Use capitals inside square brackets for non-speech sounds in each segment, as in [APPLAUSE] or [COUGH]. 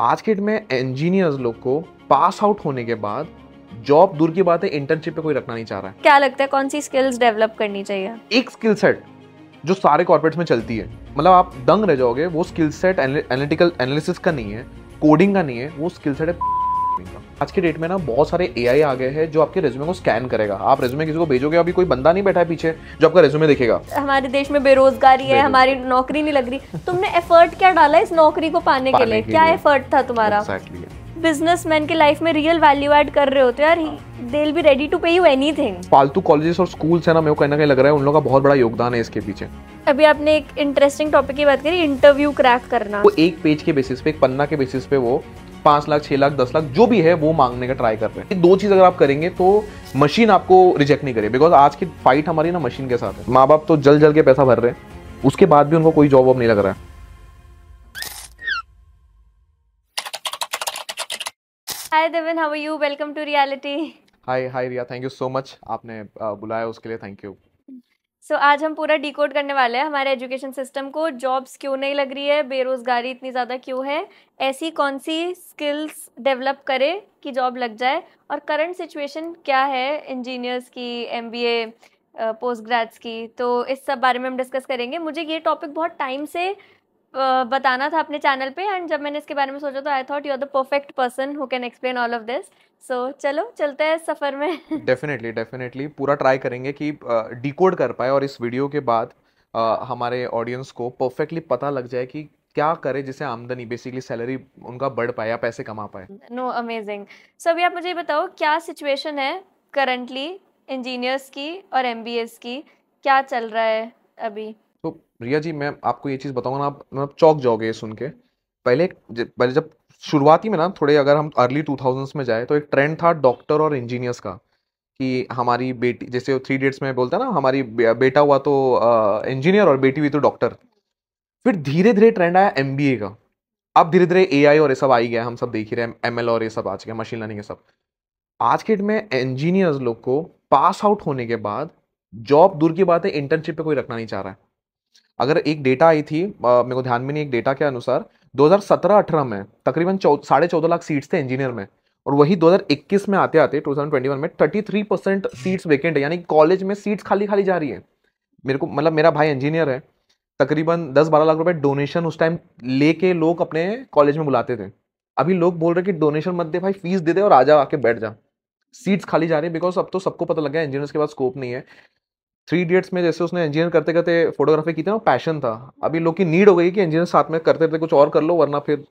आज के डेट में इंजीनियर्स लोग को पास आउट होने के बाद जॉब दूर की बात है इंटर्नशिप पे कोई रखना नहीं चाह रहा है। क्या लगता है कौन सी स्किल्स डेवलप करनी चाहिए? एक स्किल सेट जो सारे कॉर्पोरेट्स में चलती है। मतलब आप दंग रह जाओगे वो स्किल सेट एनालिटिकल एनालिसिस का नहीं है कोडिंग का नहीं है वो स्किल सेट है आज के डेट में ना बहुत सारे एआई आ गए हैं जो आपके रेज्यूमे को स्कैन करेगा। आप रेज्यूमे किसी को भेजोगे अभी कोई बंदा नहीं बैठा है पीछे जो आपका रेज्यूमे देखेगा। हमारे देश में बेरोजगारी है हमारी नौकरी नहीं लग रही। तुमने एफर्ट क्या डाला इस नौकरी को पाने, के लिए? क्या एफर्ट था तुम्हारा? बिजनेसमैन के लाइफ में रियल वैल्यू ऐड कर रहे होते यार। They be ready to pay you anything फालतू कॉलेजेस और स्कूल्स है ना मेरे को कहीं ना कहीं लग रहा है उन लोगों का बहुत बड़ा योगदान है इसके पीछे। अभी आपने एक इंटरेस्टिंग टॉपिक की बात करी इंटरव्यू क्रैक करना। वो एक पेज के बेसिस पे एक पन्ना के बेसिस पे वो पाँच लाख छह लाख दस लाख जो भी है वो मांगने का ट्राई कर रहे हैं। दो चीज़ अगर आप करेंगे तो मशीन आपको रिजेक्ट नहीं करेगी। बिकॉज़ आज की फाइट हमारी ना मशीन के साथ है। माँ बाप तो जल जल के पैसा भर रहे हैं। उसके बाद भी उनको कोई जॉब वॉब नहीं लग रहा है। Hi Devan how are you welcome to reality hi hi Riya thank you so much आपने बुलाया उसके लिए. थैंक यू सो so, आज हम पूरा डिकोड करने वाले हैं हमारे एजुकेशन सिस्टम को। जॉब्स क्यों नहीं लग रही है? बेरोज़गारी इतनी ज़्यादा क्यों है? ऐसी कौन सी स्किल्स डेवलप करें कि जॉब लग जाए? और करंट सिचुएशन क्या है इंजीनियर्स की M B A post grades की? तो इस सब बारे में हम डिस्कस करेंगे। मुझे ये टॉपिक बहुत टाइम से बताना था अपने चैनल पे एंड जब मैंने इसके बारे में सोचा तो I thought you are the perfect person who can explain all of this so चलो चलते हैं सफ़र में। डेफिनेटली डेफिनेटली पूरा ट्राई करेंगे कि डिकोड कर पाए और इस वीडियो के बाद uh, हमारे ऑडियंस को परफेक्टली पता लग जाए कि क्या करे जिससे आमदनी बेसिकली सैलरी उनका बढ़ पाए या पैसे कमा पाए। नो अमेजिंग सो अभी आप मुझे बताओ क्या सिचुएशन है करंटली इंजीनियर्स की और एम की? क्या चल रहा है अभी? रिया जी, मैं आपको ये चीज़ बताऊँगा ना, आप मतलब चौक जाओगे ये सुन के। पहले पहले जब शुरुआती में ना, थोड़े अगर हम अर्ली टू थाउजेंड्स में जाए तो एक ट्रेंड था डॉक्टर और इंजीनियर्स का, कि हमारी बेटी, जैसे थ्री डेट्स में बोलता ना, हमारी बेटा हुआ तो इंजीनियर और बेटी हुई तो डॉक्टर फिर धीरे धीरे ट्रेंड आया एमबीए का। अब धीरे धीरे ए और ये सब आई गया, हम सब देख ही रहे हैं एमएल और ये सब आज गया मशीन लर्निंग ये सब। आज के डेट में इंजीनियर्स लोग को पास आउट होने के बाद जॉब दूर की बात है इंटर्नशिप पे कोई रखना नहीं चाह रहा है। अगर एक डेटा आई थी मेरे को ध्यान में नहीं एक डेटा के अनुसार 2017-18 में, तकरीबन साढ़े चौदह लाख सीट्स थे इंजीनियर में। और वही 2021 में आते आते 2021 में 33 परसेंट सीट्स वेकेंट है, यानी कॉलेज में सीट्स खाली खाली जा रही है। मेरे को मतलब मेरा भाई इंजीनियर है, तकरीबन 10-12 लाख रुपए डोनेशन उस टाइम लेके लोग अपने कॉलेज में बुलाते थे। अभी लोग बोल रहे कि डोनेशन मत दे भाई फ़ीस दे दे और आ जा, आके बैठ जा। सीट्स खाली जा रही है बिकॉज़ अब तो सबको पता लग गया इंजीनियर्स के पास स्कोप नहीं है। थ्री इडियट्स में जैसे उसने इंजीनियर करते करते फोटोग्राफी की थी ना पैशन था। अभी लोग की नीड हो गई कि इंजीनियर साथ में करते थे कुछ और कर लो वरना फिर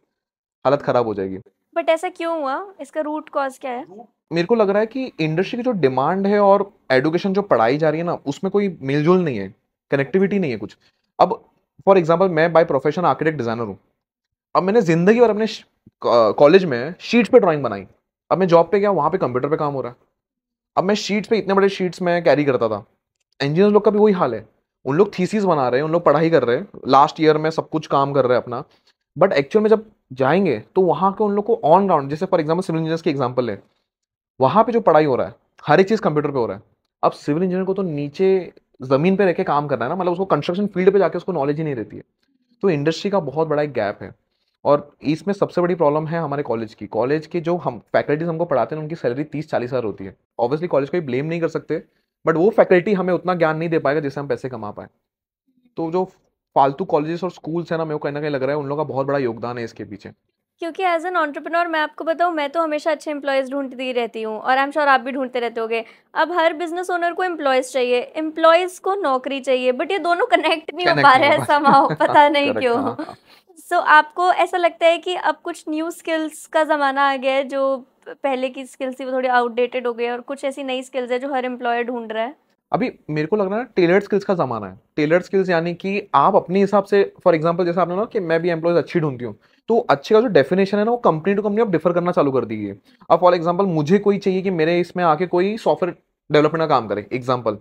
हालत खराब हो जाएगी। बट ऐसा क्यों हुआ? इसका रूट कॉज क्या है? मेरे को लग रहा है कि इंडस्ट्री की जो डिमांड है और एडुकेशन जो पढ़ाई जा रही है ना उसमें कोई मिलजुल नहीं है कनेक्टिविटी नहीं है कुछ। अब फॉर एग्ज़ाम्पल मैं बाई प्रोफेशन आर्किटेक्ट डिज़ाइनर हूँ। अब मैंने ज़िंदगी भर अपने कॉलेज में शीट्स पे ड्राइंग बनाई। अब मैं जॉब पे गया वहाँ पे कंप्यूटर पे काम हो रहा। है अब मैं शीट्स पे इतने बड़े शीट्स में कैरी करता था। इंजीनियर लोग का भी वही हाल है। उन लोग थीसिस बना रहे हैं, उन लोग पढ़ाई कर रहे हैं लास्ट ईयर में सब कुछ काम कर रहे हैं अपना। बट एक्चुअल में जब जाएँगे तो वहाँ के उन लोग को ऑन ग्राउंड जैसे फॉर एग्ज़ाम्पल सिविल इंजीनियर्स की एग्ज़ाम्पल है वहाँ पे जो पढ़ाई हो रहा है, हर एक चीज़ कंप्यूटर पे हो रहा है। अब सिविल इंजीनियर को तो नीचे ज़मीन पे रह के काम करना है ना मतलब उसको कंस्ट्रक्शन फ़ील्ड पे जाके उसको नॉलेज ही नहीं रहती है। तो इंडस्ट्री का बहुत बड़ा एक गैप है। और इसमें सबसे बड़ी प्रॉब्लम है हमारे कॉलेज की। कॉलेज के जो हम फैकल्टीज हमको पढ़ाते हैं, उनकी सैलरी तीस चालीस हज़ार होती है। ऑब्वियसली कॉलेज को ब्लेम नहीं कर सकते। बट वो फैकल्टी हमें उतना ज्ञान नहीं दे पाएगा जिससे हम पैसे कमा पाए। तो जो फालतू कॉलेजेस और स्कूल्स है ना मेरे को कहीं ना कहीं लग रहा है उन लोगों का बहुत बड़ा योगदान है इसके पीछे। क्योंकि एज एन ऑन्टरप्रनोर मैं आपको बताऊँ मैं तो हमेशा अच्छे एम्प्लॉयज़ ढूंढती रहती हूँ और आई एम श्योर आप भी ढूंढते रहते होगे। अब हर बिज़नेस ओनर को एम्प्लॉयज़ चाहिए। एम्प्लॉयज़ को नौकरी चाहिए बट ये दोनों कनेक्ट नहीं हो पा रहे हैं समाओ [LAUGHS] पता नहीं क्यों। सो हाँ, so, आपको ऐसा लगता है कि अब कुछ न्यू स्किल्स का ज़माना आ गया है जो पहले की स्किल्स थी, वो थोड़ी आउटडेटेड हो गई और कुछ ऐसी नई स्किल्स है जो हर एम्प्लॉयर ढूंढ रहा है। अभी मेरे को लग रहा है टेलर्ड स्किल्स का जमाना है। टेलर्ड स्किल्स यानी कि आप अपने हिसाब से फॉर एग्जांपल जैसे आपने ना कि मैं भी एम्प्लॉयज़ अच्छी ढूंढती हूँ तो अच्छे का जो डेफिनेशन है ना, वो कंपनी टू कंपनी अब डिफर करना चालू कर दी है। अब फॉर एग्ज़ाम्पल मुझे कोई चाहिए कि मेरे इसमें आके कोई सॉफ्टवेयर डेवलपमेंट का काम करे एग्ज़ाम्पल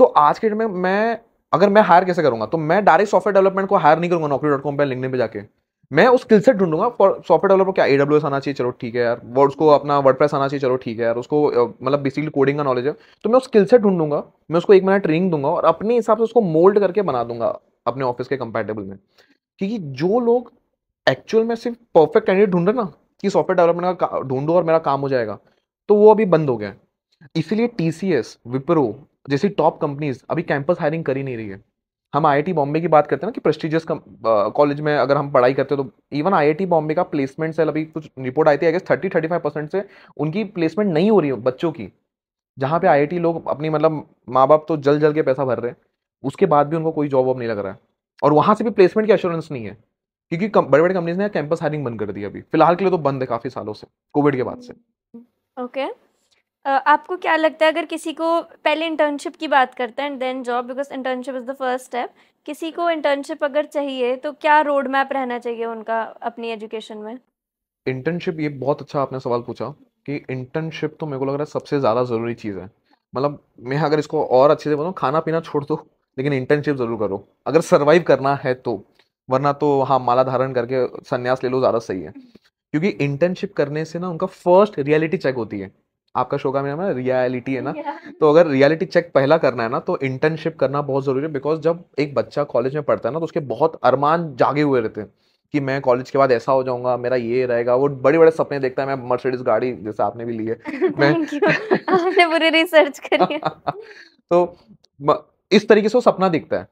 तो आज के डेट में मैं, अगर मैं हायर कैसे करूँगा? तो मैं डायरेक्ट सॉफ्टवेयर डेवलपमेंट को हायर नहीं करूँगा नौकरी डॉट कॉम पर लिंक पे जाके। मैं उस स्किल सेट ढूंढूँगा सॉफ्टवेयर डेवलपर क्या ए आना चाहिए, चलो ठीक है यार। वर्ड उसको अपना वर्ड आना चाहिए, चलो ठीक है यार। उसको मतलब बेसिकली कोडिंग का नॉलेज है। तो मैं उस स्किल सेट ढूंढूँगा, मैं उसको एक महीना ट्रेनिंग दूँगा और अपने हिसाब से उसको मोल्ड करके बना दूँगा अपने ऑफ़िस के कंपेटेबल में। क्योंकि जो लोग एक्चुअल में सिर्फ़ परफेक्ट कैंडिडेट ढूंढ रहे ना, कि सॉफ्टवेयर डेवलपमेंट का ढूंढो और मेरा काम हो जाएगा तो वो अभी बंद हो गया इसीलिए टी सी एस विप्रो जैसी टॉप कंपनीज़ अभी कैंपस हायरिंग कर ही नहीं रही है। हम आईआईटी बॉम्बे की बात करते हैं ना कि प्रेस्टिजियस कॉलेज में अगर हम पढ़ाई करते हैं तो इवन आईआईटी बॉम्बे का प्लेसमेंट से अभी कुछ रिपोर्ट आई थी I guess thirty thirty five percent से उनकी प्लेसमेंट नहीं हो रही है बच्चों की। जहाँ पे आईआईटी लोग अपनी मतलब माँ बाप तो जल जल के पैसा भर रहे हैं, उसके बाद भी उनको कोई जॉब वॉब नहीं लग रहा है। और वहाँ से भी प्लेसमेंट की एश्योरेंस नहीं है, क्योंकि बड़े बड़े कंपनीज़ ने कैंपस हायरिंग बंद कर दी अभी। फ़िलहाल के लिए तो बंद है काफ़ी सालों से कोविड के बाद से। Okay okay. आपको क्या लगता है अगर किसी को पहले इंटर्नशिप की बात करते हैं then job because internship is the first step किसी को इंटर्नशिप अगर चाहिए तो क्या रोड मैप रहना चाहिए उनका अपनी एजुकेशन में? इंटर्नशिप ये बहुत अच्छा आपने सवाल पूछा कि इंटर्नशिप तो मेरे को लग रहा है सबसे ज़्यादा ज़रूरी चीज़ है। मतलब मैं अगर इसको और अच्छे से बताऊँ खाना पीना छोड़ दो, लेकिन इंटर्नशिप ज़रूर करो। अगर सर्वाइव करना है तो वरना तो हाँ माला धारण करके संन्यास ले लो, ज़्यादा सही है। क्योंकि इंटर्नशिप करने से ना उनका फ़र्स्ट रियलिटी चेक होती है। आपका शो का नाम है रियलिटी है ना। तो अगर रियलिटी चेक पहला करना है ना तो इंटर्नशिप करना बहुत ज़रूरी है बिकॉज़ जब एक बच्चा कॉलेज में पढ़ता है ना तो उसके बहुत अरमान जागे हुए रहते हैं कि मैं कॉलेज के बाद ऐसा हो जाऊँगा मेरा ये रहेगा वो बड़े बड़े सपने देखता है मैं मर्सिडीज गाड़ी जैसे आपने भी ली है। [LAUGHS] मैं आपने पूरी रिसर्च करी [LAUGHS] तो इस तरीके से वो सपना दिखता है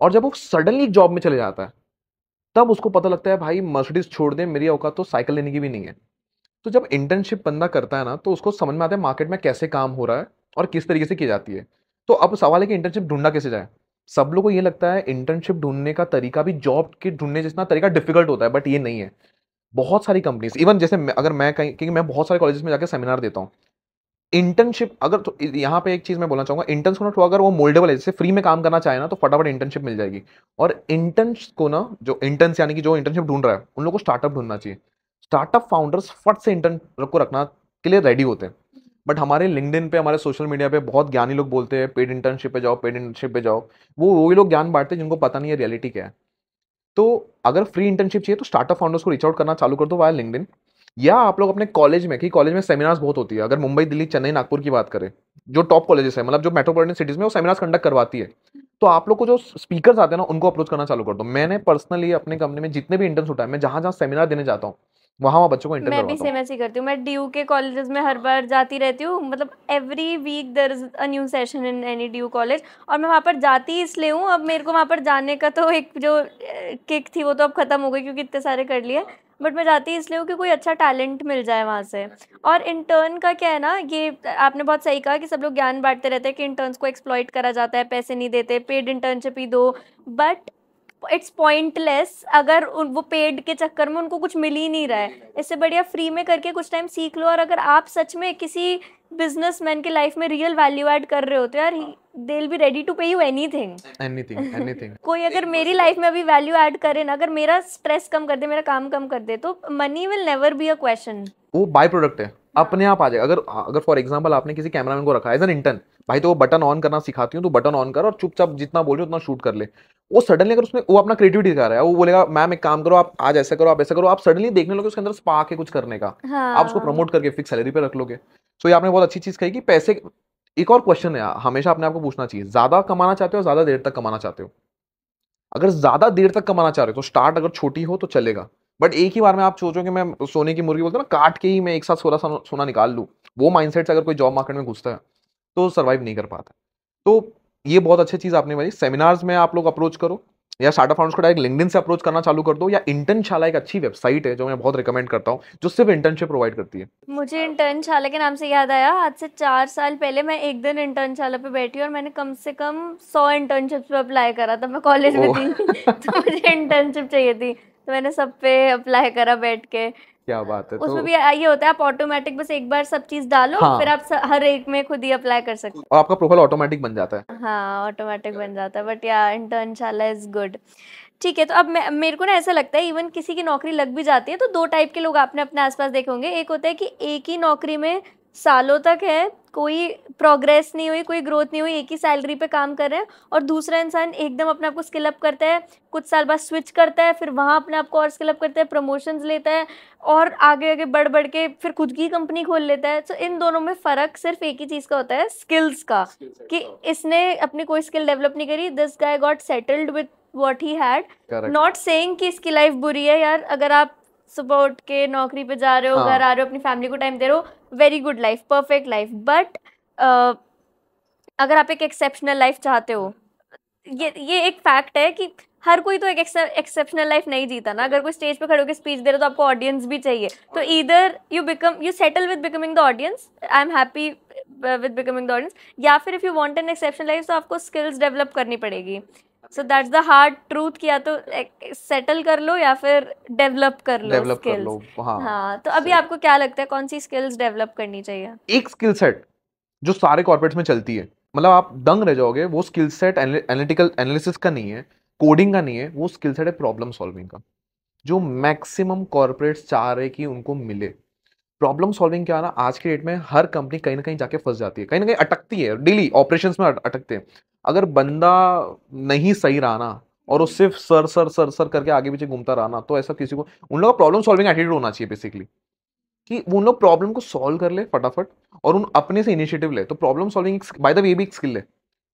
और जब वो सडनली जॉब में चले जाता है तब उसको पता लगता है भाई मर्सिडीज छोड़ दे मेरी औकात तो साइकिल लेने की भी नहीं है। तो जब इंटर्नशिप बंदा करता है ना तो उसको समझ में आता है मार्केट में कैसे काम हो रहा है और किस तरीके से की जाती है। तो अब सवाल है कि इंटर्नशिप ढूंढना कैसे जाए? सब लोग को ये लगता है इंटर्नशिप ढूँढने का तरीका भी जॉब के ढूँढने जितना तरीका डिफ़िकल्ट होता है बट ये नहीं है। बहुत सारी कंपनीज़ इवन जैसे अगर मैं कहीं, क्योंकि मैं बहुत सारे कॉलेज में जाकर सेमिनार देता हूँ। इंटर्नशिप अगर तो यहाँ पे एक चीज़ मैं बोलना चाहूँगा इंटर्नस को ना अगर वो मोल्डेबल है, जैसे फ्री में काम करना चाहे ना तो फटाफट इंटर्नशिप मिल जाएगी। और इंटर्नस को ना, जो इंटर्नस यानी कि जो इंटर्नशिप ढूंढ रहा है, उन लोगों को स्टार्टअप ढूंढना चाहिए। स्टार्टअप फाउंडर्स फट से इंटर्न को रखना के लिए रेडी होते हैं। बट हमारे लिंकडिन पे, हमारे सोशल मीडिया पे बहुत ज्ञानी लोग बोलते हैं पेड इंटर्नशिप पे जाओ पेड इंटर्नशिप पे जाओ। वो वही लोग ज्ञान बांटते हैं जिनको पता नहीं है रियलिटी क्या है। तो अगर फ्री इंटर्नशिप चाहिए तो स्टार्टअप फाउंडर्स को रीच आउट करना चालू कर दो वाया लिंकडिन या आप लोग अपने कॉलेज में, कि कॉलेज में सेमिनार्स बहुत होती है। अगर मुंबई, दिल्ली, चेन्नई, नागपुर की बात करें, जो टॉप कॉलेजेस है मतलब जो मेट्रोपोलिटन सिटीज़ में वो सेमिनार्स कंडक्ट करवाती है तो आप लोग को जो स्पीकर आते हैं ना, उनको अप्रोच करना चालू कर दो। मैंने पर्सनली अपने कंपनी में जितने भी इंटर्न्स उठाए, मैं जहाँ जहाँ सेमिनार देने जाता हूँ वहाँ वहाँ बच्चों को इंटरव्यू मैं भी सेम ऐसे करती हूँ। मैं ड्यू के कॉलेजेस में हर बार जाती रहती हूँ। मतलब every week there is a new session in any DU college और मैं वहाँ पर जाती इसलिए हूँ। अब मेरे को वहाँ पर जाने का तो एक जो किक थी वो तो अब ख़त्म हो गई क्योंकि इतने सारे कर लिए। बट मैं जाती इसलिए हूँ कि कोई अच्छा टैलेंट मिल जाए वहाँ से। और इंटर्न का क्या है ना ये आपने बहुत सही कहा कि सब लोग ज्ञान बांटते रहते हैं कि इंटर्न्स को एक्सप्लॉइट करा जाता है पैसे नहीं देते पेड इंटर्नशिप ही दो। बट इट्स पॉइंटलेस अगर वो पेड के चक्कर में उनको कुछ मिल ही नहीं रहा है। इससे बढ़िया फ्री में करके कुछ टाइम सीख लो और अगर आप सच में किसी बिजनेसमैन के लाइफ में रियल वैल्यू ऐड कर रहे हो तो यार they will be ready to pay you anything anything anything कोई अगर मेरी लाइफ में अभी वैल्यू ऐड करे ना अगर मेरा स्ट्रेस कम कर दे मेरा काम कम कर दे तो money will never be a question वो बाय प्रोडक्ट है। अपने आप आ जाएगा। अगर अगर फॉर एग्जांपल आपने किसी कैमरामैन को रखा एज एन इंटर्न भाई तो वो बटन ऑन करना सिखाती हूँ तो बटन ऑन कर और चुपचाप जितना बोल रहे उतना शूट कर ले। वो सडनली अगर उसमें वो अपना क्रिएटिविटी दिखा रहा है वो बोलेगा मैम एक काम करो आप आज ऐसा करो आप ऐसा करो। आप सडनली देखने लोगे उसके अंदर स्पार्क है कुछ करने का। हाँ। आप उसको प्रमोट करके फिक्स सैलरी पे रख लोगे। सो ये आपने बहुत अच्छी चीज़ कही कि पैसे एक और क्वेश्चन है हमेशा अपने आपको पूछना चाहिए ज़्यादा कमाना चाहते हो ज़्यादा देर तक कमाना चाहते हो? अगर ज़्यादा देर तक कमाना चाह रहे हो तो स्टार्ट अगर छोटी हो तो चलेगा। बट एक ही बार में आप सोचो कि मैं सोने की मुर्गी बोलते ना काट के ही मैं एक साथ सोलह सोना निकाल लूँ। वो माइंडसेट से अगर कोई जॉब मार्केट में घुसता है तो सर्वाइव नहीं कर पाता। तो ये बहुत अच्छी चीज़ आपने बताई। सेमिनार्स में आप लोग अप्रोच करो या स्टार्टअप फाउंडर्स को डायरेक्ट लिंक्डइन से अप्रोच करना चालू कर दो या इंटर्नशाला एक अच्छी वेबसाइट है जो मैं बहुत रिकमेंड करता हूँ जो सिर्फ़ इंटर्नशिप प्रोवाइड करती है। मुझे इंटर्नशाला के नाम से याद आया। आज से चार साल पहले मैं एक दिन इंटर्नशाला पे बैठी और मैंने कम से कम सौ इंटर्नशिप पे अप्लाई करा था। मैं कॉलेज में थी तो मुझे इंटर्नशिप चाहिए थी। तो मैंने सब पे अप्लाई करा बैठ के। क्या बात है उसमें तो... भी ये होता है आप ऑटोमेटिक बस एक बार सब चीज़ डालो हाँ. फिर आप हर एक में खुद ही अप्लाई कर सकते हो आपका प्रोफ़ाइल ऑटोमेटिक बन जाता है। हाँ ऑटोमेटिक बन जाता है बट या इंटर्नशाला इज़ गुड ठीक है तो अब मैं मेरे को ना ऐसा लगता है इवन किसी की नौकरी लग भी जाती है तो दो टाइप के लोग आपने अपने आसपास देखे होंगे। एक होता है कि एक ही नौकरी में सालों तक है कोई प्रोग्रेस नहीं हुई कोई ग्रोथ नहीं हुई एक ही सैलरी पे काम कर रहे हैं और दूसरा इंसान एकदम अपने आप को स्किल अप करता है कुछ साल बाद स्विच करता है फिर वहाँ अपने आप को और स्किल अप करता है प्रमोशंस लेता है और आगे आगे बढ़ बढ़ के फिर खुद की कंपनी खोल लेता है। तो इन दोनों में फ़र्क सिर्फ़ एक ही चीज़ का होता है स्किल्स का कि इसने अपनी कोई स्किल डेवलप नहीं करी this guy got settled with what he had not saying कि इसकी लाइफ बुरी है यार अगर आप सुबह उठ के नौकरी पे जा रहे हो हाँ। घर आ रहे हो अपनी फैमिली को टाइम दे रहे हो very good life perfect life but अगर आप एक एक्सेप्शनल लाइफ चाहते हो ये ये एक फैक्ट है कि हर कोई तो एक एक्सेप्शनल लाइफ नहीं जीता ना। अगर कोई स्टेज पे खड़े होकर स्पीच दे रहा है तो आपको ऑडियंस भी चाहिए। तो इधर you become you settle with becoming the audience I am happy with becoming the audience या फिर if you want an exceptional life तो आपको स्किल्स डेवलप करनी पड़ेगी। So that's the hard truth कि या तो सेटल कर लो या फिर डेवलप कर लो डेवलप कर लो हाँ हाँ तो अभी आपको क्या लगता है कौन सी स्किल्स डेवलप करनी चाहिए? एक स्किल सेट जो सारे कॉर्पोरेट्स में चलती है। मतलब आप दंग रह जाओगे वो स्किल सेट एनालिटिकल एनालिसिस का नहीं है कोडिंग का नहीं है वो स्किल सेट है प्रॉब्लम सॉल्विंग का। जो मैक्सिमम कॉर्पोरेट्स चाह रहे कि उनको मिले। प्रॉब्लम सॉल्विंग क्या ना, आज के डेट में हर कंपनी कहीं ना कहीं जाके फंस जाती है, कहीं ना कहीं अटकती है, डेली ऑपरेशन में अटकते हैं। अगर बंदा नहीं सही रहा ना, और वो सिर्फ़ सर सर सर सर करके आगे पीछे घूमता रहा ना तो ऐसा किसी को, उन लोगों का प्रॉब्लम सॉल्विंग एटीट्यूड होना चाहिए बेसिकली कि वो उन लोग प्रॉब्लम को सॉल्व कर ले फटाफट, और उन अपने से इनिशिएटिव ले। तो problem solving by the way ये भी एक स्किल है,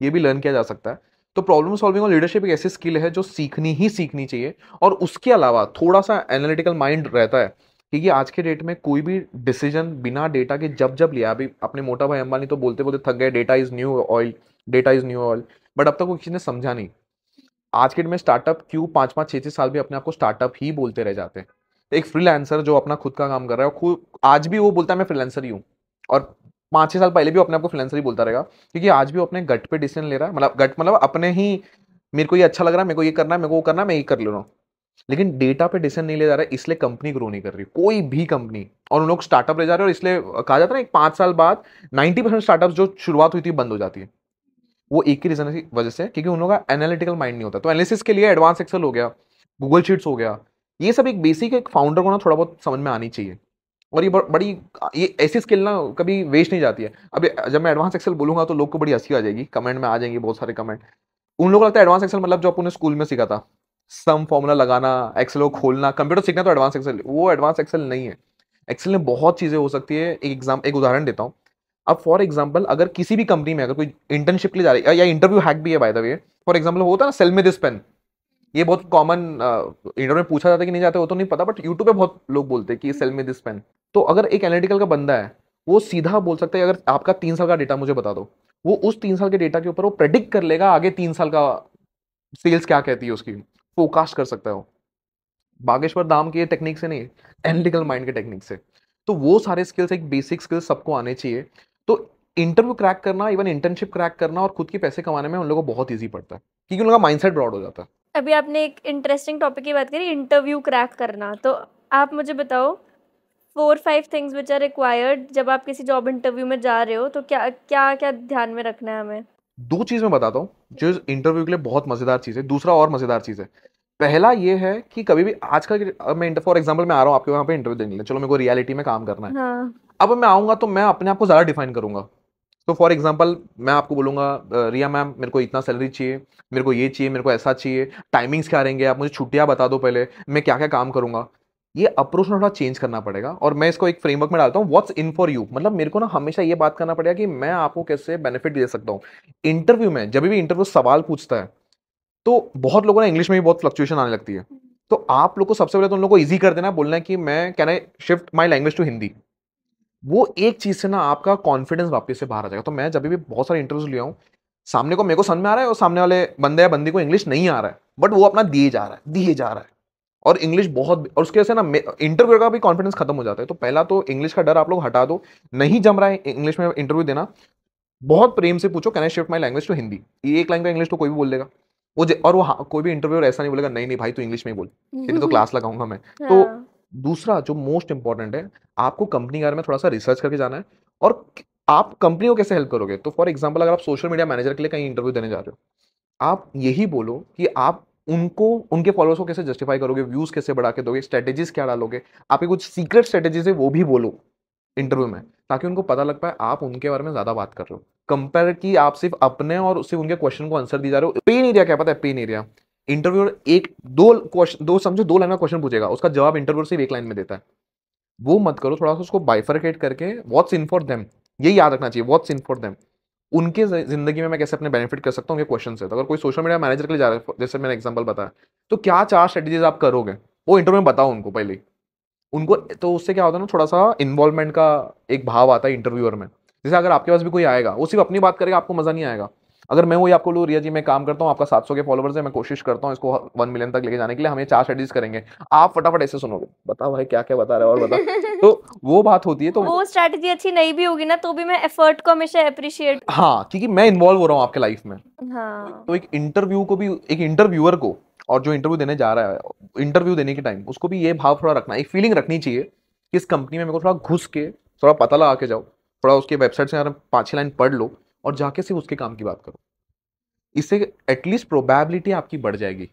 ये भी लर्न किया जा सकता है। तो प्रॉब्लम सॉल्विंग और लीडरशिप एक ऐसी स्किल है जो सीखनी ही सीखनी चाहिए, और उसके अलावा थोड़ा सा एनालिटिकल माइंड रहता है क्योंकि आज के डेट में कोई भी डिसीज़न बिना डेटा के जब जब लिया, अभी अपने मोटा भाई अंबानी तो बोलते बोलते थक गए data is new oil data is new oil but अब तक वो किसी ने समझा नहीं। आज के डेट में स्टार्टअप क्यों पाँच पाँच छः छः साल भी अपने आप को स्टार्टअप ही बोलते रह जाते हैं। एक फ्रीलांसर जो अपना खुद का काम कर रहा है खुद, आज भी वो बोलता है, मैं फ्रीलांसर ही हूँ। और पाँच छः साल पहले भी अपने आप को फ्रीलांसर ही बोलता रहेगा, क्योंकि आज भी वो अपने गट पे डिसीज़न ले रहा है। मतलब गट मतलब अपने ही, मेरे को ये अच्छा लग रहा है, मेरे को ये करना है, मेरे को वो करना है, मैं ये कर ले रहा हूँ। लेकिन डेटा पे डिसीज़न नहीं ले जा रहा है, इसलिए कंपनी ग्रो नहीं कर रही कोई भी कंपनी और उन लोग स्टार्टअप ले जा रहे हैं और इसलिए, कहा जाता है ना, एक पाँच साल बाद नाइन्टी परसेंट स्टार्टअप जो शुरुआत हुई थी, बंद हो जाती है। वो एक ही रीजन की, वजह से, क्योंकि उन लोगों का एनालिटिकल माइंड नहीं होता। तो एनालिसिस के लिए एडवांस एक्सेल हो गया गूगल शीट्स हो गया, ये सब एक बेसिक एक फाउंडर को ना थोड़ा बहुत समझ में आनी चाहिए। और ये बड़ी, ये ऐसी स्किल ना कभी वेस्ट नहीं जाती है। अभी जब मैं एडवांस एक्सेल बोलूँगा तो लोग को बड़ी हँसी आ जाएगी कमेंट में आ जाएँगे बहुत सारे कमेंट उन लोगों को लगता है एडवांस एक्सेल मतलब जो अपन स्कूल में सीखा था सम फॉर्मूला लगाना एक्सेल को खोलना कंप्यूटर सीखना तो एडवांस एक्सेल वो एडवांस एक्सेल नहीं है। एक्सेल में बहुत चीज़ें हो सकती है। एक एग्ज़ाम एक उदाहरण देता हूँ। अब फॉर एग्ज़ाम्पल अगर किसी भी कंपनी में अगर कोई इंटर्नशिप के लिए जा रही है, या इंटरव्यू हैक भी है by the way for example होता है ना सेल में दिस पेन ये बहुत कॉमन इंटरव्यू में पूछा जाता है कि नहीं जाते वो तो नहीं पता बट यूट्यूब पे बहुत लोग बोलते हैं कि सेल में दिस पेन तो अगर एक एनालिटिकल का बंदा है, वो सीधा बोल सकता है, अगर आपका तीन साल का डेटा मुझे बता दो, वो उस तीन साल के डेटा के ऊपर वो प्रेडिक्ट कर लेगा आगे तीन साल का सेल्स क्या कहती है उसकी। फोकास्ट कर सकता है बागेश्वर धाम की टेक्निक से नहीं एनालिटिकल माइंड के टेक्निक से। तो वो सारे स्किल्स एक बेसिक स्किल्स सबको आने चाहिए। तो इंटरव्यू क्रैक करना इवन इंटर्नशिप क्रैक करना और खुद के पैसे कमाने में उन लोगों को बहुत ईजी पड़ता है, क्योंकि उनका माइंडसेट ब्रॉड हो जाता है। अभी आपने एक इंटरेस्टिंग टॉपिक की बात करी इंटरव्यू क्रैक करना। तो आप मुझे बताओ four five things which are required जब आप किसी जॉब इंटरव्यू में जा रहे हो तो क्या क्या क्या ध्यान में रखना है हमें? दो चीज़ मैं बताता हूँ जो इंटरव्यू के लिए बहुत मज़ेदार चीज़ है दूसरा और मज़ेदार चीज़ है। पहला ये है कि कभी भी आजकल के- अब मैं फॉर एग्जांपल मैं आ रहा हूँ आपके वहाँ पे इंटरव्यू देने के लिए चलो मेरे को रियलिटी में काम करना है। हाँ। अब मैं आऊँगा तो मैं अपने आप को ज़्यादा डिफाइन करूँगा। तो फॉर एग्ज़ाम्पल मैं आपको बोलूँगा रिया मैम मेरे को इतना सैलरी चाहिए मेरे को ये चाहिए मेरे को ऐसा चाहिए टाइमिंग्स क्या रहेंगे आप मुझे छुट्टियाँ बता दो पहले मैं क्या क्या काम करूँगा? ये अप्रोच थोड़ा चेंज करना पड़ेगा। और मैं इसको एक फ्रेमवर्क में डालता हूँ व्हाट्स इन फॉर यू मतलब मेरे को ना हमेशा ये बात करना पड़ेगा कि मैं आपको कैसे बेनिफिट दे सकता हूँ। इंटरव्यू में जब भी इंटरव्यू सवाल पूछता है तो बहुत लोगों ने इंग्लिश में भी बहुत फ्लक्चुएशन आने लगती है। तो आप लोग को सबसे पहले तो उन लोगों को ईजी कर देना, बोलना है कि मैं can I shift my language to Hindi वो एक चीज़ से ना आपका कॉन्फिडेंस वापस से बाहर आ जाएगा। तो मैं जब भी बहुत सारे इंटरव्यूज़ लिया हूँ सामने को मेरे को समझ में आ रहा है और सामने वाले बंदे या बंदी को इंग्लिश नहीं आ रहा है बट वो अपना दिए जा रहा है, दिए जा रहा है। और इंग्लिश बहुत और उसके वजह से ना इंटरव्यू का भी कॉन्फिडेंस खत्म हो जाता है। तो पहला तो इंग्लिश का डर आप लोग हटा दो। नहीं जम रहा है इंग्लिश में इंटरव्यू देना। बहुत प्रेम से पूछो can I shift my language to Hindi ये एक लाइन का इंग्लिश तो कोई भी बोल देगा। वो और वो हाँ, कोई भी इंटरव्यू ऐसा नहीं बोलेगा नहीं नहीं भाई तू इंग्लिश में ही बोल। तेरी तो क्लास लगाऊँगा मैं। तो हाँ, दूसरा जो मोस्ट इंपॉर्टेंट है आपको कंपनी के बारे में थोड़ा सा रिसर्च करके जाना है। और आप कंपनी को कैसे हेल्प करोगे? तो फॉर एग्ज़ाम्पल अगर आप सोशल मीडिया मैनेजर के लिए कहीं इंटरव्यू देने जा रहे हो आप यही बोलो कि आप उनको, उनके फॉलोअर्स को कैसे जस्टिफाई करोगे? व्यूज़ कैसे बढ़ा के दोगे? स्ट्रेटेजीज क्या डालोगे? आपकी कुछ सीक्रेट स्ट्रेटेजीज है, वो भी बोलो इंटरव्यू में, ताकि उनको पता लग पाए आप उनके बारे में ज़्यादा बात कर रहे हो। कंपेयर की आप सिर्फ़ अपने और सिर्फ़ उनके क्वेश्चन को आंसर दी जा रहे हो। पेन एरिया क्या पता है? पेन एरिया इंटरव्यूअर एक, दो क्वेश्चन दो समझो, दो लाइन का क्वेश्चन पूछेगा, उसका जवाब इंटरव्यूअर सिर्फ़ एक लाइन में देता है। वो मत करो, थोड़ा सा उसको बाइफरकेट करके व्हाट्स इन फॉर देम ये याद रखना चाहिए व्हाट्स इन फॉर देम उनके ज़िंदगी में मैं कैसे अपने बेनिफिट कर सकता हूँ क्वेश्चन है। तो अगर कोई सोशल मीडिया मैनेजर के लिए जा रहा है जैसे मैंने एग्ज़ाम्पल बताया तो क्या चार स्ट्रेटेजीज आप करोगे? वो इंटरव्यू में बताओ उनको पहले। उनको तो उससे क्या होता है ना थोड़ा सा इन्वॉल्वमेंट का एक भाव आता है इंटरव्यूअर में। जैसे अगर आपके पास भी कोई आएगा, वो सिर्फ़ अपनी बात करेगा, आपको मज़ा नहीं आएगा। अगर मैं वही आपको लू रिया जी मैं काम करता हूँ आपका 700 के फॉलोवर्स है मैं कोशिश करता हूँ इसको वन मिलियन तक लेके जाने के लिए। हमें चार स्टडीज़ करेंगे। आप फटाफट ऐसे सुनोगे। बताओ भाई क्या क्या बता रहे हो और बता। [LAUGHS] तो वो बात होती है तो वो स्ट्रैटेजी अच्छी नहीं भी होगी ना तो भी मैं एफर्ट को हमेशा अप्रिशिएट हाँ क्योंकि मैं इन्वॉल्व हो रहा हूँ आपके लाइफ में। हाँ। तो एक इंटरव्यू को भी एक इंटरव्यूअर को और जो इंटरव्यू देने जा रहा है इंटरव्यू देने के टाइम उसको भी ये भाव थोड़ा रखना एक फीलिंग रखनी चाहिए कि इस कंपनी में मेरे को थोड़ा घुस के थोड़ा पता लगा के जाओ। थोड़ा उसके वेबसाइट से पाँच छः लाइन पढ़ लो। और जाके सिर्फ़ उसके काम की बात करो। इससे एटलीस्ट प्रोबेबिलिटी आपकी बढ़ जाएगी।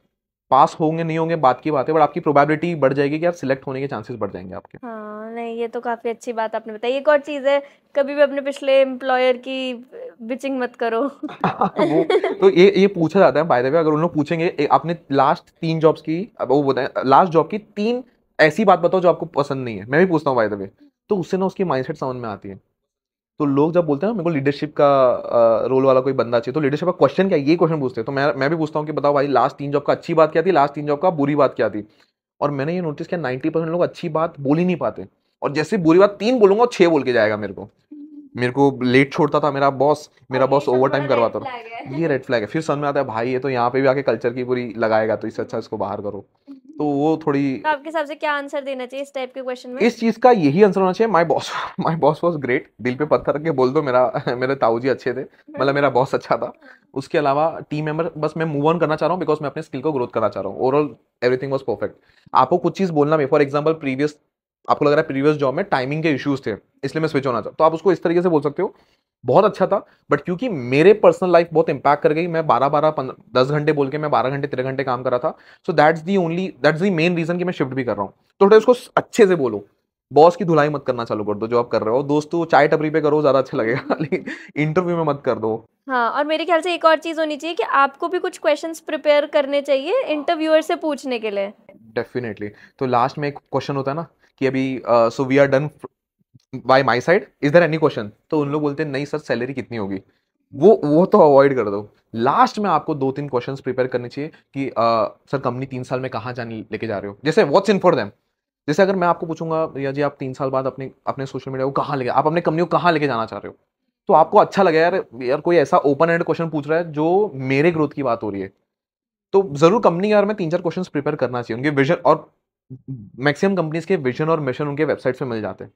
पास होंगे नहीं होंगे बात की बात है बट आपकी प्रोबेबिलिटी बढ़ जाएगी कि आप सिलेक्ट होने के चांसेस बढ़ जाएँगे आपके। हाँ नहीं ये तो काफ़ी अच्छी बात आपने बताई। एक और चीज़ है कभी भी अपने पिछले एम्प्लॉयर की बिचिंग मत करो। [LAUGHS] वो तो ये ये पूछा जाता है बाय द वे अगर उन लोग पूछेंगे आपने लास्ट तीन जॉब्स की वो बताएँ लास्ट जॉब की तीन ऐसी बात बताओ जो आपको पसंद नहीं है। मैं भी पूछता हूँ बाय द वे तो उससे ना उसकी माइंडसेट समझ में आती है। तो लोग जब बोलते हैं ना मेरे को लीडरशिप का रोल वाला कोई बंदा चाहिए तो लीडरशिप का क्वेश्चन क्या ये क्वेश्चन पूछते हैं। तो मैं मैं भी पूछता हूँ कि बताओ भाई लास्ट तीन जॉब का अच्छी बात क्या थी? लास्ट तीन जॉब का बुरी बात क्या थी? और मैंने ये नोटिस किया नाइन्टी परसेंट लोग अच्छी बात बोल ही नहीं पाते। और जैसे बुरी बात तीन बोलूँगा और छह बोल के जाएगा मेरे को। मेरे को लेट छोड़ता था मेरा बॉस मेरा बॉस ओवर टाइम करवाता था। ये रेड फ्लैग है। फिर समझ में आता है भाई ये तो यहाँ पे भी आके कल्चर की पूरी लगाएगा तो इससे अच्छा इसको बाहर करो। तो वो थोड़ी तो आपके हिसाब से क्या आंसर देना चाहिए इस टाइप के क्वेश्चन में? इस चीज़ का यही आंसर होना चाहिए my boss my boss was great दिल पे पत्थर रख के बोल दो मेरा मेरे ताऊ जी अच्छे थे मतलब मेरा बॉस अच्छा था। उसके अलावा टीम मेंबर बस मैं मूव ऑन करना चाह रहा हूँ बिकॉज़ मैं अपने स्किल को ग्रोथ करना चाह रहा हूँ। ओवरऑल एवरीथिंग वॉज़ परफेक्ट आपको कुछ चीज़ बोलना में फॉर एग्ज़ाम्पल प्रीवियस आपको लग रहा है प्रीवियस जॉब में टाइमिंग के इश्यूज़ थे इसलिए मैं स्विच होना चाहता तो आप उसको इस तरीके से बोल सकते हो। बहुत अच्छा था बट क्योंकि मेरे पर्सनल लाइफ बहुत इंपैक्ट कर गई मैं बारह बारह दस घंटे बोल के मैं बारह घंटे तेरह घंटे काम कर रहा था। So that's the only that's the main reason कि मैं शिफ्ट भी कर रहा हूँ। तो थोड़ा उसको अच्छे से बोलो। बॉस की धुलाई मत करना चालू कर दो जो आप कर रहे हो। दोस्तों चाय टपरी पे करो ज़्यादा अच्छा लगेगा। [LAUGHS] लेकिन इंटरव्यू में मत कर दो। हाँ और मेरे ख्याल से एक और चीज़ होनी चाहिए कि आपको भी कुछ क्वेश्चंस प्रिपेयर करने चाहिए इंटरव्यूअर से पूछने के लिए। डेफिनेटली तो लास्ट में एक क्वेश्चन होता है ना कि अभी so we are done by my side is there any question तो उन लोग बोलते हैं नहीं सर सैलरी कितनी होगी? वो वो तो अवॉइड कर दो। लास्ट में आपको दो तीन क्वेश्चंस प्रिपेयर करने चाहिए कि आ, सर कंपनी तीन साल में कहाँ जाने लेके जा रहे हो? जैसे व्हाट्स इन फॉर देम जैसे अगर मैं आपको पूछूँगा या जी आप तीन साल बाद अपने अपने सोशल मीडिया को कहाँ लेके आप अपने कंपनी को कहाँ लेके जाना चाह रहे हो? तो आपको अच्छा लगे यार यार कोई ऐसा ओपन एंड क्वेश्चन पूछ रहा है जो मेरे ग्रोथ की बात हो रही है। तो ज़रूर कंपनी यार में तीन चार क्वेश्चन प्रिपेयर करना चाहिए। उनके विजन और मैक्सिमम कंपनीज़ के विजन और मिशन उनके वेबसाइट पे मिल जाते हैं।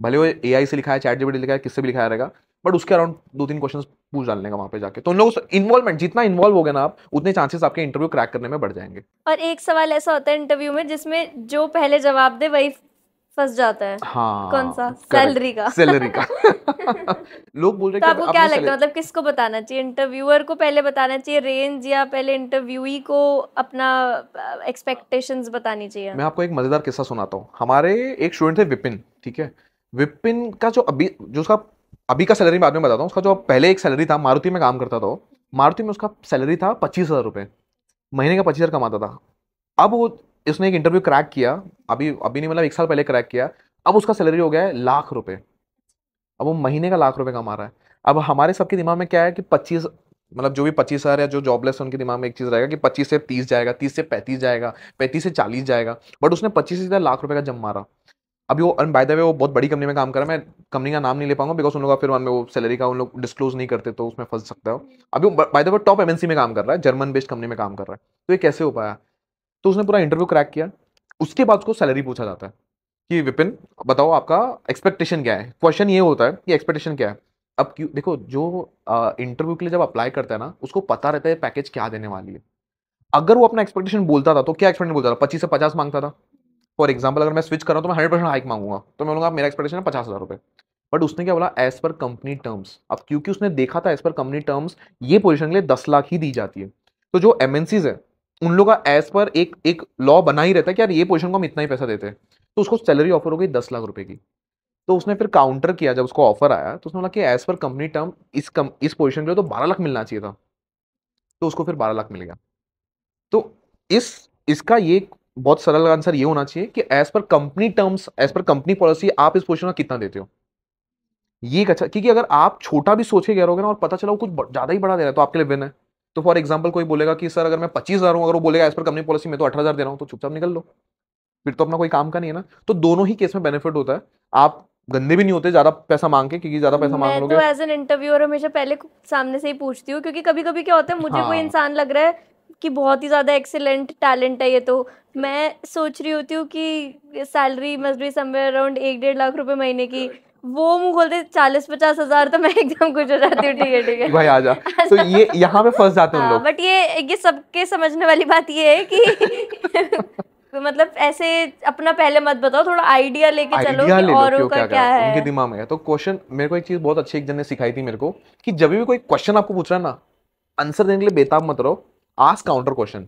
भले वो एआई से लिखा है चैट जीबीटी लिखा है, किससे भी लिखाया रहेगा बट उसके अराउंड दो तीन क्वेश्चन पूछ डालने का वहाँ पे जाके। तो उन लोग इन्वॉल्वमेंट जितना इन्वॉल्व हो गए ना आप, उतने चांसेस आपके इंटरव्यू क्रैक करने में बढ़ जाएँगे। और एक सवाल ऐसा होता है इंटरव्यू में, जिसमें जो पहले जवाब दे, वही फंस जाता है। हाँ कौन सा? सैलरी का। सैलरी का। [LAUGHS] लोग बोल रहे तो आपको क्या लगता है? मतलब किसको बताना चाहिए? इंटरव्यूअर को पहले बताना चाहिए रेंज या पहले इंटरव्यूई को अपना एक्सपेक्टेशंस बतानी चाहिए? मैं आपको एक मज़ेदार किस्सा सुनाता हूँ। हमारे एक स्टूडेंट थे विपिन ठीक है? विपिन का जो अभी जो उसका अभी का सैलरी बाद में बताता हूँ उसका जो पहले एक सैलरी था मारुति में काम करता था मारुति में उसका सैलरी था पच्चीस हज़ार रुपये महीने का पच्चीस हज़ार कमाता था। अब वो उसने एक इंटरव्यू क्रैक किया। अभी अभी नहीं मतलब एक साल पहले क्रैक किया। अब उसका सैलरी हो गया है लाख रुपए। अब वो महीने का लाख रुपए कमा रहा है। अब हमारे सबके दिमाग में क्या है कि पच्चीस मतलब जो भी पच्चीस हज़ार या जो जॉबलेस है, उनके दिमाग में एक चीज़ रहेगा कि पच्चीस से तीस जाएगा, तीस से पैंतीस जाएगा, पैंतीस से चालीस जाएगा। बट उसने पच्चीस से लाख रुपए का जम मारा। अभी वो बाय द वे वो बहुत बड़ी कंपनी में काम कर रहा है। मैं कंपनी का नाम नहीं ले पाऊँगा बिकॉज़ उन लोग का फिर में वो सैलरी का उन लोग डिस्क्लोज नहीं करते तो उसमें फंस सकता है। अभी by the way top MNC में काम कर रहा है। जर्मन बेस्ड कंपनी में काम कर रहा है। तो ये कैसे हो पाया? तो उसने पूरा इंटरव्यू क्रैक किया। उसके बाद उसको सैलरी पूछा जाता है कि, विपिन, बताओ आपका एक्सपेक्टेशन क्या है? क्वेश्चन ये होता है कि एक्सपेक्टेशन क्या है? अब क्यों, देखो, जो इंटरव्यू के लिए जब अप्लाई करता है ना, उसको पता रहता है पैकेज क्या देने वाली है। अगर वो अपना एक्सपेक्टेशन बोलता था तो क्या एक्सपेक्टेशन बोलता था? पच्चीस से पचास माँगता था। फॉर एग्ज़ाम्पल अगर मैं स्विच कर रहा हूँ तो मैं हंड्रेड परसेंट हाइक मांगूँगा। तो मैं बोलूँगा, मेरा एक्सपेक्टेशन है पचास हज़ार रुपये बट उसने क्या बोला? एज पर कंपनी टर्म्स अब क्योंकि उसने देखा था एज पर कंपनी टर्म्स ये पोजिशन के लिए दस लाख ही दी जाती है। तो जो एम है उन लोग का एज पर एक एक लॉ बना ही रहता है कि यार ये पोजिशन को हम इतना ही पैसा देते हैं। तो उसको सैलरी ऑफ़र हो गई दस लाख रुपए की। तो उसने फिर काउंटर किया, जब उसको ऑफ़र आया तो उसने बोला कि एज पर कंपनी टर्म इस कम इस पोजिशन के लिए तो बारह लाख मिलना चाहिए था। तो उसको फिर बारह लाख मिल गया। तो इस, इसका ये बहुत सरल आंसर ये होना चाहिए कि as per company terms as per company policy आप इस पोजिशन का कितना देते हो? ये एक अच्छा क्योंकि अगर आप छोटा भी सोचे गए रहोगे ना और पता चला वो कुछ ज़्यादा ही बढ़ा दे रहा है तो आपके लिए विन है। तो फॉर एग्ज़ाम्पल कोई बोलेगा कि सर अगर मैं पच्चीस हज़ार हूँ अगर वो बोलेगा एज पर कंपनी पॉलिसी में तो अठारह हज़ार दे रहा हूँ तो चुपचाप निकल लो। फिर तो अपना कोई काम का नहीं है ना। तो दोनों ही केस में बेनिफिट होता है। आप गंदे भी नहीं होते ज़्यादा पैसा मांग के क्योंकि ज़्यादा पैसा मांग लोगे। तो एज एन इंटरव्यूअर हमेशा पहले सामने से ही पूछती हूँ क्योंकि कभी कभी क्या होता है मुझे कोई हाँ। इंसान लग रहा है कि बहुत ही ज़्यादा एक्सीलेंट टैलेंट है ये तो। मैं सोच रही होती हूँ कि salary must be somewhere around एक डेढ़ लाख रुपए महीने की। वो मुँह खोलते चालीस पचास हज़ार तो मैं [LAUGHS] एकदम खुश हो जाती हूँ ठीक है ठीक है। भाई आ जा। तो ये [LAUGHS] यहाँ पे फंस जाते हैं हाँ लोग। बट ये ये सबके समझने वाली बात ये है कि [LAUGHS] मतलब ऐसे अपना पहले मत बताओ थोड़ा आइडिया लेके चलो कि ले औरों का क्या क्या? क्या उनके दिमाग में है। तो क्वेश्चन मेरे को एक चीज़ बहुत अच्छी एक जन ने सिखाई थी मेरे को कि जब भी कोई क्वेश्चन आपको पूछ रहा है ना आंसर देने के लिए बेताब मत रहो आस्क काउंटर क्वेश्चन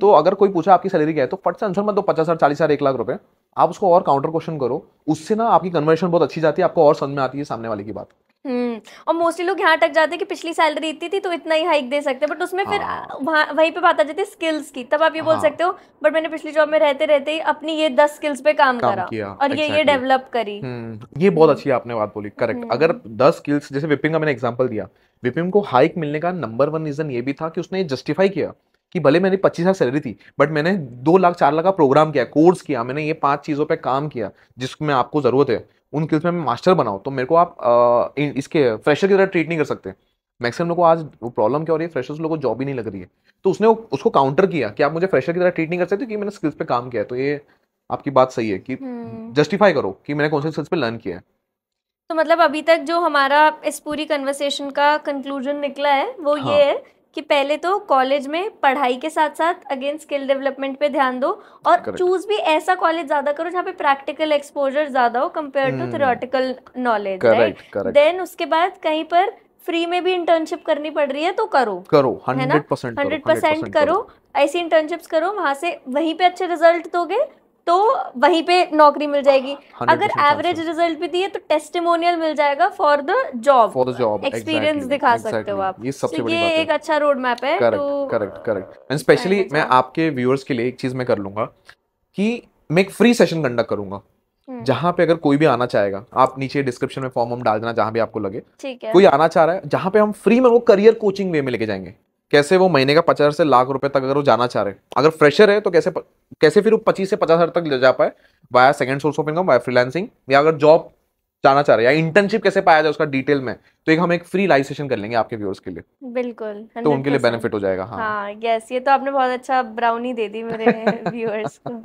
तो अगर कोई पूछा आपकी सैलरी क्या है तो फट से आंसर मत दो पचास हज़ार चालीस हज़ार एक लाख रुपए। आप उसको और काउंटर क्वेश्चन करो। उससे ना आपकी कन्वर्शन बहुत अच्छी जाती है आपको और समझ में आती है सामने वाले की बात। हम्म और मोस्टली लोग यहाँ तक जाते हैं कि पिछली सैलरी इतनी थी तो इतना ही हाइक दे सकते हैं बट उसमें फिर हाँ। वहाँ वहीं पे बात आ जाती है स्किल्स की। तब आप ये बोल हाँ। सकते हो बट मैंने पिछली जॉब में रहते रहते ही अपनी ये दस स्किल्स पे काम काम करा किया। और ये ये डेवलप करी। हम्म ये बहुत अच्छी आपने बात बोली। Correct hmm. अगर दस स्किल्स जैसे विपिन का मैंने एग्जांपल दिया विपिन को हाइक मिलने का नंबर वन रीजन ये भी था कि उसने जस्टिफाई किया। कि भले मैंने पच्चीस लाख सैलरी थी बट मैंने दो लाख चार लाख का प्रोग्राम किया कोर्स किया मैंने ये पाँच चीज़ों पे काम किया जिसमें आपको ज़रूरत है उन स्किल्स में मैं मास्टर बनाऊँ तो मेरे को आप इन- इसके फ्रेशर की तरह ट्रीट नहीं कर सकते। मैक्सिमम लोगों को आज वो प्रॉब्लम क्या हो रही है? फ्रेशर्स लोगों को जॉब ही नहीं लग रही है। तो उसने वो- उसको काउंटर किया कि आप मुझे फ्रेशर की तरह ट्रीट नहीं कर सकते कि मैंने स्किल्स पे काम किया है तो ये आपकी बात सही है कि हम्म। जस्टिफाई करो कि मैंने कौन से स्किल्स पे लर्न किया है। तो मतलब अभी तक जो हमारा इस पूरी कन्वर्सेशन का कंक्लूजन निकला है वो हाँ। ये है कि पहले तो कॉलेज में पढ़ाई के साथ साथ अगेन स्किल डेवलपमेंट पे ध्यान दो और चूज़ भी ऐसा कॉलेज ज़्यादा करो जहाँ पे प्रैक्टिकल एक्सपोजर ज़्यादा हो compare to. Theoretical knowledge then उसके बाद कहीं पर फ्री में भी इंटर्नशिप करनी पड़ रही है तो करो करो है ना? हंड्रेड परसेंट हंड्रेड परसेंट करो ऐसी इंटर्नशिप्स करो वहाँ से वहीं पे अच्छे रिज़ल्ट दोगे तो वहीं पे नौकरी मिल जाएगी। अगर एवरेज रिज़ल्ट भी दिए तो टेस्टिमोनियल मिल जाएगा for the job for the job experience दिखा exactly. सकते हो आप। ये सबसे तो बड़ी बात एक है अच्छा रोड मैप है correct correct correct and especially मैं आपके व्यूअर्स के लिए एक चीज़ मैं कर लूँगा कि मैं एक फ्री सेशन कंडक्ट करूँगा जहाँ पे अगर कोई भी आना चाहेगा आप नीचे डिस्क्रिप्शन में फॉर्म हम डाल देना जहाँ भी आपको लगे। ठीक है। कोई आना चाह रहा है जहाँ पे हम फ्री में वो करियर कोचिंग वे में लेके जाएँगे। कैसे वो महीने का पचास से लाख रुपए तक अगर वो जाना चाह रहे हैं? अगर फ्रेशर है तो कैसे कैसे फिर वो पच्चीस से पचास हज़ार तक ले जा पाए? Via second source of income via freelancing या अगर जॉब जाना चाह रहे हैं या इंटर्नशिप कैसे पाया जाए उसका डिटेल में तो एक हम एक फ्री लाइव सेशन कर लेंगे आपके व्यूअर्स के लिए। बिल्कुल तो उनके लिए बेनिफिट हो जाएगा हाँ। हाँ यस ये तो आपने बहुत अच्छा ब्राउनी दे दी मेरे [LAUGHS] व्यूअर्स को।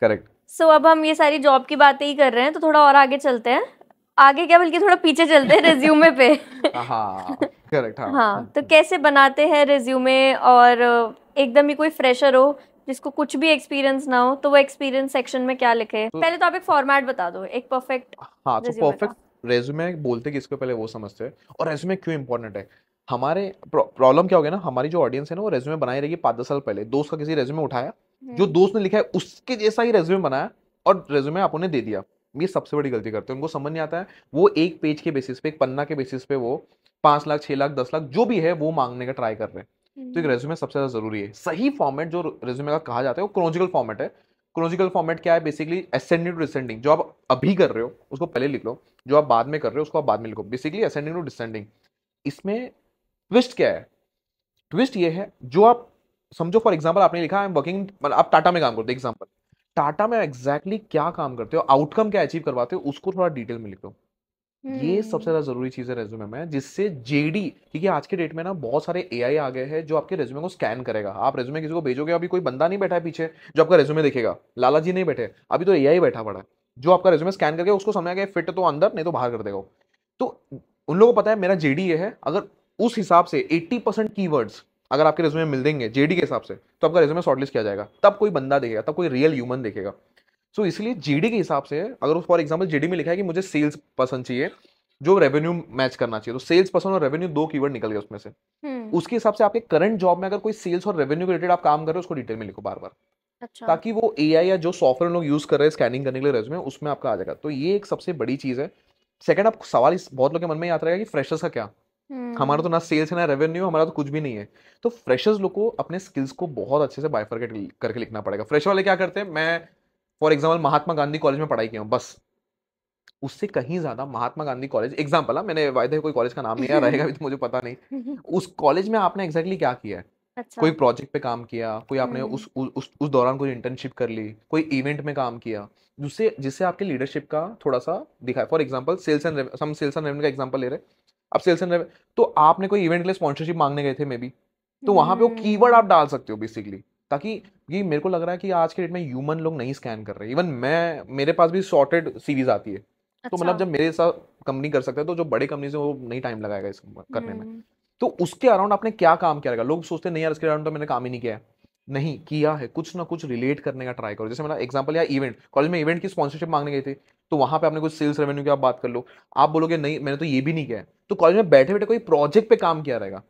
करेक्ट सो so, अब हम ये सारी जॉब की बातें ही कर रहे हैं तो थोड़ा और आगे चलते हैं। आगे क्या बल्कि थोड़ा पीछे चलते हैं [LAUGHS] रिज्यूमे पे। हाँ करेक्ट हाँ। हाँ तो कैसे बनाते हैं रिज्यूमे और एकदम ही कोई फ्रेशर हो जिसको कुछ भी एक्सपीरियंस ना हो तो वो एक्सपीरियंस सेक्शन में क्या लिखे? तो- पहले तो आप एक फॉर्मेट बता दो एक परफेक्ट हाँ तो परफेक्ट रेज्यूमे बोलते किसको पहले वो समझते हैं। और रेज्यूमे क्यों इंपॉर्टेंट है? हमारे प्रॉब्लम क्या हो गया ना हमारी जो ऑडियंस है ना वो रेज्यूमे बनाई रहेगी पाँच दस साल पहले। दोस्त का किसी रेज्यूमे उठाया हम्म। जो दोस्त ने लिखा है उसके जैसा ही रेज्यूमे बनाया और रेज्यूमे आप उन्हें दे दिया। ये सबसे बड़ी गलती करते हैं। उनको समझ नहीं आता है। वो एक पेज के बेसिस पे एक पन्ना के बेसिस पे वो पाँच लाख छह लाख दस लाख जो भी है वो मांगने का ट्राई कर रहे हैं। तो एक रेज्यूमे सबसे ज़्यादा ज़रूरी है। सही फॉर्मेट जो रेज्यूमे का कहा जाता है वो क्रोनोलॉजिकल फॉर्मेट है। क्रोनोलॉजिकल फॉर्मेट क्या है? बेसिकली असेंडिंग टू डिसेंडिंग जो आप अभी कर रहे हो उसको पहले लिख लो। जो आप बाद में कर रहे हो उसको आप बाद में लिखो। बेसिकली असेंडिंग टू डिसेंडिंग इसमें ट्विस्ट क्या है? ट्विस्ट ये है जो आप समझो फॉर एग्ज़ाम्पल आपने लिखा आई एम वर्किंग आप टाटा में काम करते एग्ज़ाम्पल टाटा में एग्जैक्टली exactly क्या काम करते हो आउटकम क्या अचीव करवाते हो उसको थोड़ा डिटेल में लिखो ये सबसे हम्म। ज़्यादा ज़रूरी चीज़ है रेज्यूमे में जिससे जेडी क्योंकि आज के डेट में ना बहुत सारे एआई आ गए हैं जो आपके रेज्यूमे को स्कैन करेगा। आप रेज्यूमे किसी को भेजोगे अभी कोई बंदा नहीं बैठा है पीछे जो आपका रेज्यूमे देखेगा। लाला जी नहीं बैठे अभी तो एआई बैठा पड़ा है जो आपका रेज्यूमे स्कैन करके उसको समझ गया फिट तो अंदर नहीं तो बाहर कर देगा तो उन लोगों को पता है मेरा जेडी ये है अगर उस हिसाब से 80 परसेंट कीवर्ड्स अगर आपके रेज्यूमे मिल देंगे जेडी के हिसाब से तो आपका रेज्यूमे शॉर्टलिस्ट किया जाएगा। तब कोई बंदा देखेगा तब कोई रियल ह्यूमन देखेगा। सो so, इसलिए जीडी के हिसाब से अगर फॉर एग्ज़ाम्पल जीडी में लिखा है कि मुझे सेल्स पसंद चाहिए जो रेवेन्यू मैच करना चाहिए तो सेल्स पर्सन और रेवेन्यू दो कीवर्ड निकल गए उसमें से। हम्म। उसके हिसाब से आपके करंट जॉब में अगर कोई सेल्स और रेवेन्यू रिलेटेड आप काम कर रहे हो उसको डिटेल में लिखो बार बार अच्छा। ताकि वो एआई या जो सॉफ्टवेयर लोग यूज़ कर रहे हैं स्कैनिंग करने के लिए रेज्यूमे उसमें आपका आ जाएगा। तो ये एक सबसे बड़ी चीज़ है। सेकंड आप सवाल इस बहुत लोग के मन में याद रहेगा कि फ्रेशर्स का क्या? हम्म हमारा तो ना सेल्स है ना रेवेन्यू हमारा तो कुछ भी नहीं है। तो फ्रेशर्स लोग को अपने स्किल्स को बहुत अच्छे से बाइफरकेट करके लिखना पड़ेगा। फ्रेशर वाले क्या करते हैं? मैं for example Mahatma Gandhi college में पढ़ाई किया हूँ बस। उससे कहीं ज़्यादा महात्मा गांधी कॉलेज एग्ज़ाम्पल मैंने वायदे कोई कॉलेज का नाम नहीं [LAUGHS] रहेगा भी तो मुझे पता नहीं। [LAUGHS] उस कॉलेज में आपने एग्जैक्टली क्या किया है? अच्छा। कोई प्रोजेक्ट पे काम किया कोई आपने हम्म। उस उस उस दौरान कोई इंटर्नशिप कर ली कोई इवेंट में काम किया जिससे जिससे आपके लीडरशिप का थोड़ा सा दिखाए फॉर एग्जांपल सेल्स एंड हम सेल्स एंड रेवेन्यू का एग्जांपल ले रहे हैं। अब सेल्स एंड तो आपने कोई इवेंट के लिए स्पॉन्सरशिप मांगने गए थे मे बी तो वहाँ पे वो कीवर्ड आप हम्म डाल सकते हो बेसिकली ताकि ये मेरे को लग रहा है कि आज के डेट में ह्यूमन लोग नहीं स्कैन कर रहे। इवन मैं मेरे पास भी सॉर्टेड सीरीज़ आती है। अच्छा। तो अच्छा। मतलब जब मेरे साथ कंपनी कर सकते हैं तो जो बड़े कंपनी से वो नहीं टाइम लगाएगा इस करने में। हम्म। तो उसके अराउंड आपने क्या काम किया रहेगा? लोग सोचते नहीं यार इसके अराउंड तो मैंने काम ही नहीं किया है। नहीं किया है। कुछ ना कुछ रिलेट करने का ट्राई करो। जैसे मेरा एग्जांपल या इवेंट कॉलेज में इवेंट की स्पॉन्सरशिप मांगने गए थे तो वहाँ पे आपने कुछ सेल्स रेवेन्यू की आप बात कर लो। आप बोलोगे नहीं मैंने तो ये भी नहीं किया है। तो कॉलेज में बैठे बैठे कोई प्रोजेक्ट पे काम किया रहेगा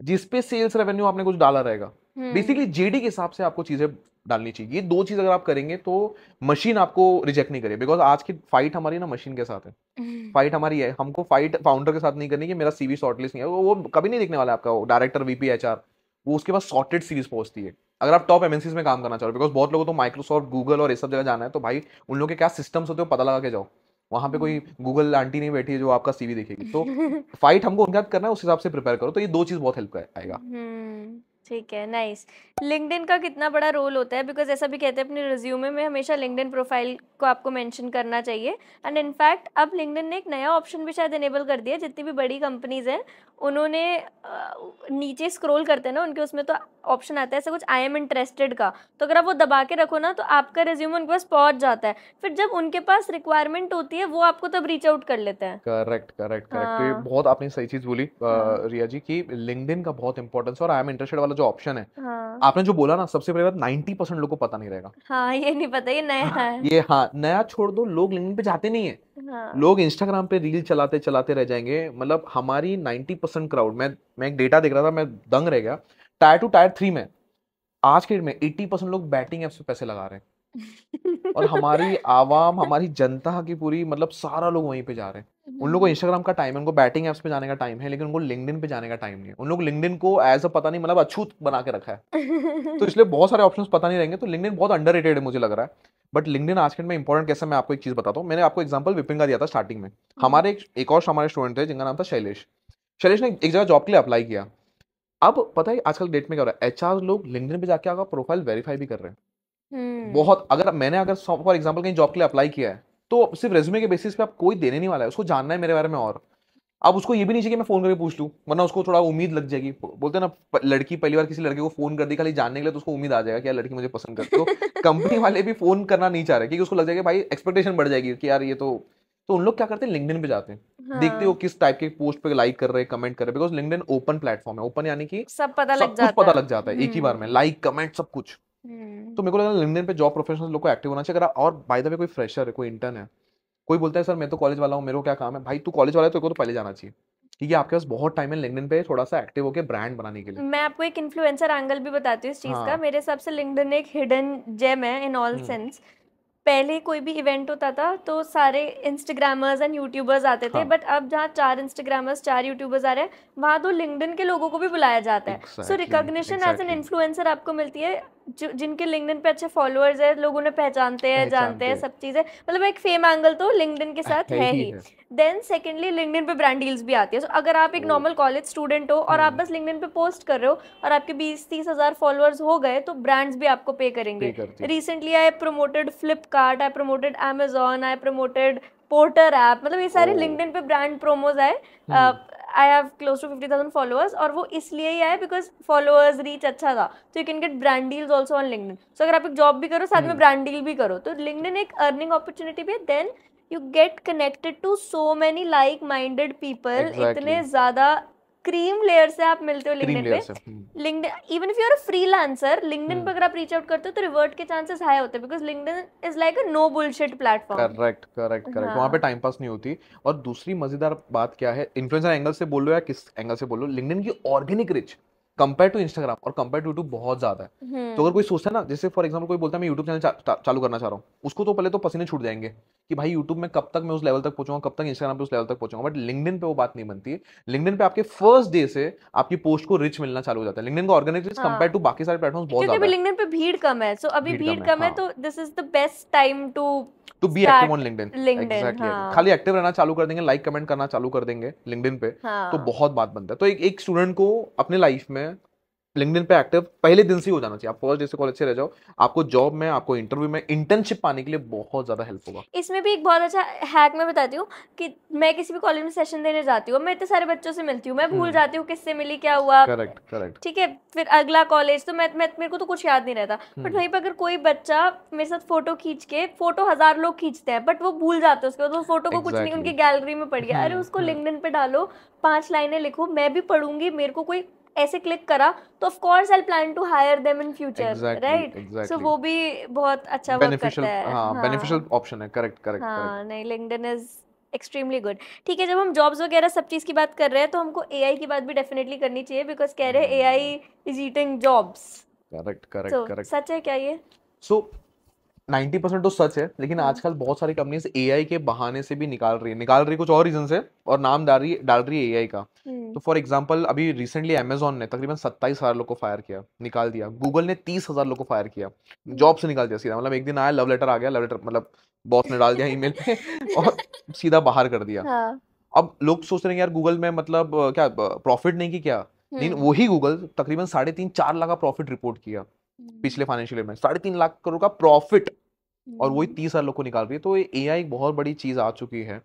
जिसपे सेल्स रेवेन्यू आपने कुछ डाला रहेगा। हम्म। बेसिकली जेडी के हिसाब से आपको चीज़ें डालनी चाहिए। ये दो चीज़ अगर आप करेंगे तो मशीन आपको रिजेक्ट नहीं करेगी। बिकॉज़ आज की फाइट हमारी ना मशीन के साथ है। [LAUGHS] हम्म फाइट हमारी है। हमको फाइट फाउंडर के साथ नहीं करनी कि मेरा सीवी शॉर्टलिस्ट नहीं है। वो, कभी नहीं देखने वाला आपका। डायरेक्टर वीपी एचआर वो उसके पास सॉर्टेड सीरीज़ पहुँचती है। अगर आप टॉप एमएनसीज में काम करना चाहो बिकॉज़ बहुत लोगों को तो माइक्रोसॉफ्ट गूगल और ये सब जगह जाना है तो भाई उन लोगों के क्या सिस्टम्स होते हो पता लगा के जाओ। वहाँ पे कोई गूगल आंटी नहीं बैठी है जो आपका सीवी देखेगी। तो [LAUGHS] फाइट हमको उनके साथ करना है उस हिसाब से प्रिपेयर करो। तो ये दो चीज़ बहुत हेल्प आएगा। हम्म। ठीक है नाइस लिंक्डइन का कितना बड़ा रोल होता है? बिकॉज़ ऐसा भी कहते हैं अपने रिज्यूमे में हमेशा लिंक्डइन प्रोफ़ाइल को आपको मेंशन करना चाहिए. एंड इनफैक्ट अब लिंक्डइन ने एक नया ऑप्शन भी शायद इनेबल कर दिया जितनी भी बड़ी कंपनीज़ हैं उन्होंने नीचे स्क्रॉल करते हैं ना उनके उसमें तो ऑप्शन आता है ऐसा कुछ आई एम इंटरेस्टेड का. तो अगर आप वो दबा के रखो ना तो आपका रिज्यूम उनके पास पहुँच जाता है. फिर जब उनके पास रिक्वायरमेंट होती है वो आपको तब रीच आउट कर लेते हैं. करेक्ट करेक्ट करेक्ट बहुत आपने सही चीज़ बोली हाँ. रिया जी की लिंक्डइन का बहुत इंपॉर्टेंस और आई एम इंटरेस्टेड वाला जो ऑप्शन है। हाँ। आपने जो बोला ना सबसे पहले बात नाइन्टी परसेंट लोग को पता नहीं रहेगा। हाँ ये नहीं पता ये नया है ये हाँ नया छोड़ दो लोग लिंक्डइन पे जाते नहीं है। हाँ। लोग इंस्टाग्राम पे रील चलाते चलाते रह जाएँगे। मतलब हमारी 90 परसेंट क्राउड मैं मैं एक डेटा देख रहा था मैं दंग रह गया। टायर टू टायर थ्री में आज के डेट में 80 परसेंट लोग बैटिंग एप्स पे पैसे लगा रहे हैं। और हमारी [LAUGHS] आवाम हमारी जनता की पूरी मतलब सारा लोग वहीं पे जा रहे हैं। उन लोगों को इंस्टाग्राम का टाइम है उनको बैटिंग एप्स पे जाने का टाइम है लेकिन उनको लिंक्डइन पे जाने का टाइम नहीं है। उन लोग लिंक्डइन को एज अ पता नहीं मतलब अछूत बना के रखा है। [LAUGHS] तो इसलिए बहुत सारे ऑप्शंस पता नहीं रहेंगे तो लिंक्डइन बहुत अंडररेटेड है मुझे लग रहा है। बट लिंक्डइन आज में इंपॉर्टेंट कैसे मैं आपको एक चीज़ बताता हूँ। मैंने आपको एग्जांपल विपिन का दिया था स्टार्टिंग में। हमारे एक, एक और हमारे स्टूडेंट थे जिनका नाम था शैलेश। शैलेश ने एक जगह जॉब के लिए अप्लाई किया। अब पता है आजकल डेट में क्या हो रहा है? एचआर लोग लिंक्डइन पे जाके आपका प्रोफ़ाइल वेरीफाई भी कर रहे हैं। हम्म। बहुत अगर मैंने अगर फॉर एग्ज़ाम्पल कहीं जॉब के लिए अप्लाई किया है तो सिर्फ़ रेज्यूमे के बेसिस पे आप कोई देने नहीं वाला है उसको जानना है मेरे बारे में और। अब उसको ये भी नहीं चाहिए कि मैं फ़ोन करके पूछ लूँ वरना उसको थोड़ा उम्मीद लग जाएगी। बोलते हैं ना लड़की पहली बार किसी लड़के को फ़ोन कर दी खाली जानने के लिए तो उसको उम्मीद आ जाएगा कि यार लड़की मुझे पसंद करती है। तो [LAUGHS] कंपनी वाले भी फ़ोन करना नहीं चाह रहे क्योंकि उसको लग जाएगा भाई एक्सपेक्टेशन बढ़ जाएगी कि यार ये तो तो उन लोग क्या करते हैं? लिंक्डइन पे जाते हैं। हाँ। देखते हो हाँ किस टाइप के पोस्ट पे लाइक कर रहे हैं कमेंट कर रहे हैं बिकॉज़ लिंक्डइन ओपन प्लेटफॉर्म है ओपन यानी कि सब पता सब लग जाता पता लग जाता है एक ही बार में हम्म। लाइक कमेंट सब कुछ। हम्म तो मेरे को लगा लिंक्डइन पे जॉब प्रोफेशनल लोग को एक्टिव होना चाहिए। अगर और बाय द वे कोई फ्रेशर है कोई इंटर्न है कोई बोलता है सर मैं तो कॉलेज वाला हूँ मेरे को क्या काम है? भाई तू कॉलेज वाला है तो को तो पहले जाना चाहिए। क्योंकि आपके पास बहुत टाइम है लिंक्डइन पे थोड़ा सा एक्टिव होकर ब्रांड बनाने के लिए। मैं आपको एक इन्फ्लुएंसर एंगल भी बताती हूँ इस चीज़ हाँ. का मेरे हिसाब से लिंक्डइन एक हिडन जेम है इन ऑल हम्म। सेंस पहले कोई भी इवेंट होता था तो सारे इंस्टाग्रामर्स एंड यूट्यूबर्स आते थे बट हाँ अब जहाँ चार इंस्टाग्रामर्स चार यूट्यूबर्स आ रहे हैं वहाँ तो लिंक्डइन के लोगों को भी बुलाया जाता है। So recognition as an influencer आपको मिलती है। जो जिनके लिंक्डइन पे अच्छे फॉलोअर्स है लोग उन्हें पहचानते हैं जानते हैं सब चीज़ें। मतलब एक फेम एंगल तो लिंक्डइन के [LAUGHS] साथ है है। देन सेकेंडली लिंक्डइन पे ब्रांड डील्स भी आती है। सो अगर आप एक नॉर्मल कॉलेज स्टूडेंट हो और आप हम्म। बस लिंक्डइन पे पोस्ट कर रहे हो और आपके बीस तीस हज़ार फॉलोअर्स हो गए तो ब्रांड्स भी आपको पे करेंगे। Recently I promoted Flipkart I promoted Amazon I promoted Porter app मतलब ये सारे लिंकडिन पे ब्रांड प्रोमोज आए। हम्म। I have close to fifty thousand followers और वो इसलिए ही आए बिकॉज़ फॉलोअर्स रीच अच्छा था। तो you can get brand deals also on LinkedIn so अगर आप एक जॉब भी करो साथ में हम्म। ब्रांड डील भी करो तो लिंगडन एक अर्निंग अपॉर्चुनिटी भी है। Then you get connected to so many like minded people इतने ज़्यादा क्रीम लेयर से आप मिलते हो लिंक्डइन पे। LinkedIn even if you are a freelancer LinkedIn पे अगर आप रीच आउट करते हो तो रिवर्ट के चांसेस हाई होते हैं because LinkedIn is like a no bullshit platform correct correct correct वहाँ पे हाँ। टाइम पास नहीं होती। और दूसरी मज़ेदार बात क्या है? इन्फ्लुएंसर एंगल से बोलो या किस एंगल से बोलो लिंक्डइन की organic reach compare to Instagram और कंपेयर टू यूट्यूब बहुत ज़्यादा है। तो अगर हम्म कोई सोचता है ना जैसे फॉर एग्ज़ाम्पल कोई बोलता है मैं यूट्यूब चैनल चा, चा, चालू करना चाह रहा हूँ। उसको तो पहले तो पसीने छूट जाएँगे कि भाई यूट्यूब में कब तक मैं उस लेवल तक पहुंचूँगा कब तक इंस्टाग्राम पे उस लेवल तक पहुंचूँगा। बट लिंक्डइन पे वो बात नहीं बनती है। लिंक्डइन पे आपके फ़र्स्ट डे से आपकी पोस्ट को रिच मिलना चालू हो जाता है। लिंक्डइन का ऑर्गेनिक रिच कंपेयर टू बाकी सारे प्लेटफॉर्म बहुत ज़्यादा है। पे भीड़ कम है। सो अभी भीड़ कम है है तो this is the best time to to be active on LinkedIn exactly खाली एक्टिव रहना चालू कर देंगे लाइक कमेंट करना चालू कर देंगे लिंक्डइन पे तो हाँ। बहुत बात बनता है। तो एक एक स्टूडेंट को अपने लाइफ में लिंक्डइन पे एक्टिव पहले दिन से ही हो जाना चाहिए। आप फ़र्स्ट डे से कॉलेज से रह जाओ आपको जॉब में आपको इंटरव्यू में इंटर्नशिप पाने के लिए बहुत ज़्यादा हेल्प होगा। इसमें भी एक बहुत अच्छा हैक मैं बताती हूँ कि मैं किसी भी कॉलेज में सेशन देने जाती हूँ मैं इतने सारे बच्चों से मिलती हूँ मैं भूल हम्म। जाती हूँ किससे मिली क्या हुआ। करेक्ट करेक्ट ठीक है फिर अगला कॉलेज तो मैं, मैं मेरे को तो कुछ याद नहीं रहता। But hmm. वहीं पर अगर कोई बच्चा मेरे साथ फ़ोटो खींच के फ़ोटो हज़ार लोग खींचते हैं बट वो भूल जाते हैं उसके बाद वो फ़ोटो को कुछ नहीं उनकी गैलरी में पड़ गया। अरे हम्म उसको लिंक्डइन पे डालो पाँच लाइनें लिखो मैं भी पढ़ूँगी मेरे को कोई ऐसे क्लिक करा तो of course I plan to hire them in future right so वो भी बहुत अच्छा वर्क करता है। हाँ बेनिफिशियल ऑप्शन है करेक्ट करेक्ट हाँ नहीं लिंक्डइन इज़ एक्सट्रीमली गुड ठीक है जब हम जॉब्स वगैरह सब चीज़ की बात कर रहे हैं तो हमको एआई की बात भी डेफिनेटली करनी चाहिए बिकॉज़ कह रहे हैं AI is eating jobs correct correct correct सच है क्या ये? सो so, 90% तो सच है लेकिन हाँ आजकल बहुत सारी कंपनीज़ एआई के बहाने से भी निकाल रही है। निकाल रही है कुछ और रीजन से और नाम डाल रही डाल रही है एआई का। हम्म तो फॉर एग्जांपल अभी रिसेंटली अमेजोन ने तकरीबन सत्ताईस हज़ार लोग को फायर किया निकाल दिया। गूगल ने तीस हज़ार लोग को फायर किया। जॉब से निकाल दिया सीधा मतलब एक दिन आया लव लेटर आ गया लव लेटर मतलब बॉस ने डाल दिया ईमेल पे [LAUGHS] और सीधा बाहर कर दिया। हाँ। अब लोग सोच रहे हैं यार गूगल में मतलब क्या प्रॉफिट नहीं की क्या? लेकिन हम्म। वही गूगल तकरीबन साढ़े तीन चार लाख का प्रॉफिट रिपोर्ट किया हम्म। पिछले फाइनेंशियल ईयर में। साढ़े तीन लाख करोड़ का प्रॉफिट और वही हम्म। तीस हज़ार लोग को निकाल रही है। तो ए आई एक बहुत बड़ी चीज़ आ चुकी है।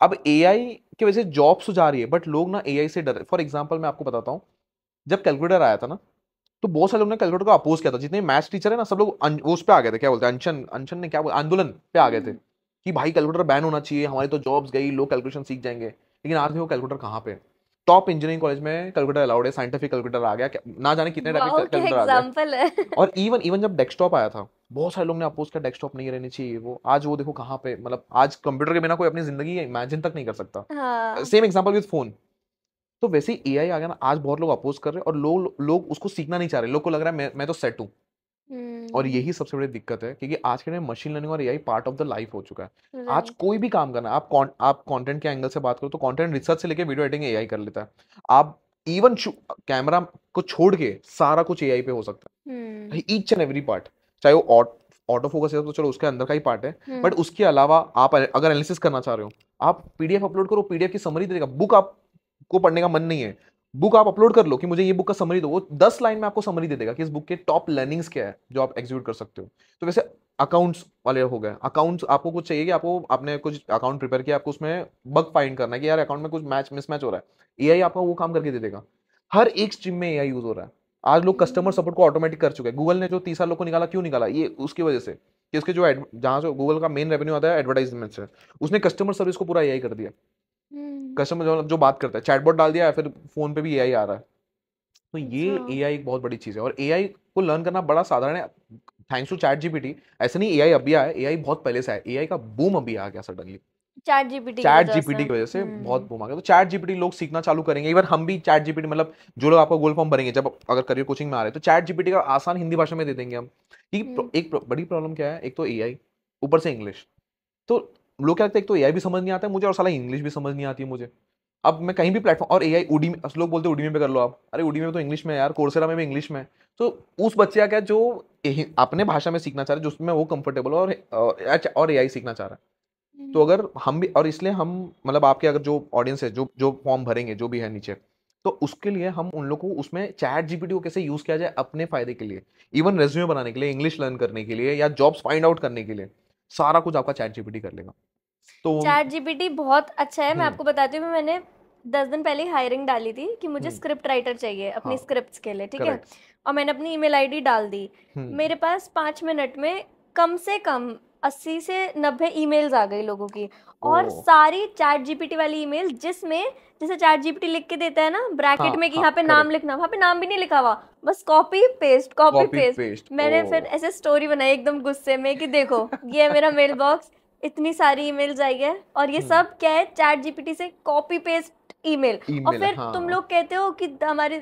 अब एआई की वजह से जॉब्स जा रही है बट लोग ना एआई से डर फॉर एग्ज़ाम्पल मैं आपको बताता हूँ जब कैलकुलेटर आया था ना तो बहुत सारे लोगों ने कैलकुलेटर को अपोज किया था। जितने मैथ्स टीचर है ना सब लोग उस पे आ गए थे। क्या बोलते हैं? अनशन अनशन ने क्या बोला आंदोलन पे आ गए थे हम्म। कि भाई कैलकुलेटर बैन होना चाहिए हमारी तो जॉब्स गई लोग कैलकुलेशन सीख जाएँगे। लेकिन आज देखो कैलकुलेटर कहाँ पे टॉप इंजीनियरिंग कॉलेज में कैलकुलेटर अलाउड है साइंटिफिक कैलकुलेटर आ गया। ना जाने कितने टाइप के कैलकुलेटर आ गए। और इवन इवन जब डेस्कटॉप आया था बहुत सारे लोग ने अपोज किया डेस्कटॉप नहीं रहनी चाहिए वो आज वो देखो कहाँ पे मतलब आज कंप्यूटर के बिना कोई अपनी ज़िंदगी इमेजिन तक नहीं कर सकता। सेम एग्ज़ाम्पल विद फ़ोन तो वैसे ही एआई आ गया ना आज बहुत लोग अपोज कर रहे हैं और लोग लोग उसको सीखना नहीं चाह रहे लोग को लग रहा है मैं मैं तो सेट हूँ। और हम्म यही सबसे बड़ी दिक्कत है क्योंकि आज के टाइम मशीन लर्निंग और AI part of the life हो चुका है। आज कोई भी काम करना आप कौन आप कंटेंट के एंगल से बात करो तो कंटेंट रिसर्च से लेके वीडियो एडिटिंग एआई कर लेता है। आप इवन कैमरा को छोड़ के सारा कुछ एआई पे हो सकता है। ईच एंड एवरी पार्ट चाहे वो ऑटो फोकस है तो चलो उसके अंदर का ही पार्ट है बट हम्म उसके अलावा आप अगर एनालिसिस करना चाह रहे हो आप पीडीएफ अपलोड करो पीडीएफ की समरी देगा बुक आपको पढ़ने का मन नहीं है बुक आप अपलोड कर लो कि मुझे ये बुक का समरी दो वो दस लाइन में आपको समरी दे देगा कि इस बुक के टॉप लर्निंग्स क्या है जो आप एग्जीक्यूट कर सकते हो। तो वैसे अकाउंट्स वाले हो गए अकाउंट्स आपको कुछ चाहिए कि आपको आपने कुछ अकाउंट प्रिपेयर किया आपको उसमें बग फाइंड करना है कि यार अकाउंट में कुछ मैच मिसमैच हो रहा है एआई आपका वो काम करके दे देगा। हर एक स्ट्रीम में एआई यूज़ हो रहा है। आज लोग कस्टमर सपोर्ट को ऑटोमेटिक कर चुके हैं। गूगल ने जो तीस साल लोग को निकाला क्यों निकाला? ये उसकी वजह से कि उसके जो जहाँ से गूगल का मेन रेवेन्यू आता है एडवर्टाइजमेंट से। उसने कस्टमर सर्विस को पूरा एआई कर दिया। हम्म। कस्टमर जो जो बात करता है चैटबॉट डाल दिया है फिर फ़ोन पे भी एआई आ रहा है। तो ये अच्छा। एआई एक बहुत बड़ी चीज़ है और एआई को लर्न करना बड़ा साधारण है। थैंक्स टू चैट जीपीटी ऐसे नहीं एआई अभी आया एआई बहुत पहले से आया एआई का बूम अभी आ गया सडनली चैट जीपीटी की चैट वजह से। जीपीटी की वजह से बहुत हम्म बूम आ गया। तो चैट जीपीटी लोग सीखना चालू करेंगे। इवन हम भी चैट जीपीटी मतलब जो लोग आपका गोल फॉर्म भरेंगे जब अगर करियर कोचिंग में आ रहे हैं तो चैट जीपीटी का आसान हिंदी भाषा में दे देंगे हम। क्योंकि हम्म। एक बड़ी प्रॉब्लम क्या है? एक तो एआई ऊपर से इंग्लिश तो लोग क्या लगता है एक तो एआई भी समझ नहीं आता है मुझे और साला इंग्लिश भी समझ नहीं आती है मुझे। अब मैं कहीं भी प्लेटफॉर्म और एआई उडी में लोग बोलते हैं उडी में पे कर लो आप। अरे उडी में तो इंग्लिश में यार कोर्सेरा में भी इंग्लिश में तो उस बच्चे का क्या जो अपने भाषा में सीखना चाह रहा है जिसमें वो कंफर्टेबल और और और एआई सीखना चाह रहा है। तो हम्म अगर हम भी और इसलिए हम मतलब आपके अगर जो ऑडियंस है जो जो फॉर्म भरेंगे जो भी है नीचे तो उसके लिए हम उन लोग को उसमें चैट जीपीटी को कैसे यूज़ किया जाए अपने फ़ायदे के लिए इवन रेज्यूमे बनाने के लिए इंग्लिश लर्न करने के लिए या जॉब्स फाइंड आउट करने के लिए सारा कुछ आपका चैट जीपीटी कर लेगा। तो चैट जीपीटी बहुत अच्छा है मैं हम्म। आपको बताती हूँ मैंने दस दिन पहले हायरिंग डाली थी कि मुझे हम्म। स्क्रिप्ट राइटर चाहिए अपनी हाँ। स्क्रिप्ट्स के लिए ठीक है? और मैंने अपनी ईमेल आईडी डाल दी। हम्म। मेरे पास पाँच मिनट में कम से कम अस्सी से नब्बे ईमेल्स आ गई लोगों की। और सारी चैट जीपीटी वाली ईमेल जिसमें जैसे चैट जीपीटी लिख के देता है ना ब्रैकेट हाँ में कि हाँ यहाँ पे नाम लिखना वहाँ पे नाम भी नहीं लिखा हुआ बस copy paste copy copy paste paste मैंने फिर ऐसे स्टोरी बनाई एकदम गुस्से में कि देखो ये है मेरा मेल बॉक्स इतनी सारी ईमेल्स आई है और ये हम्म। सब क्या है चैट जीपीटी से कॉपी पेस्ट ईमेल। और फिर हाँ। तुम लोग कहते हो कि हमारे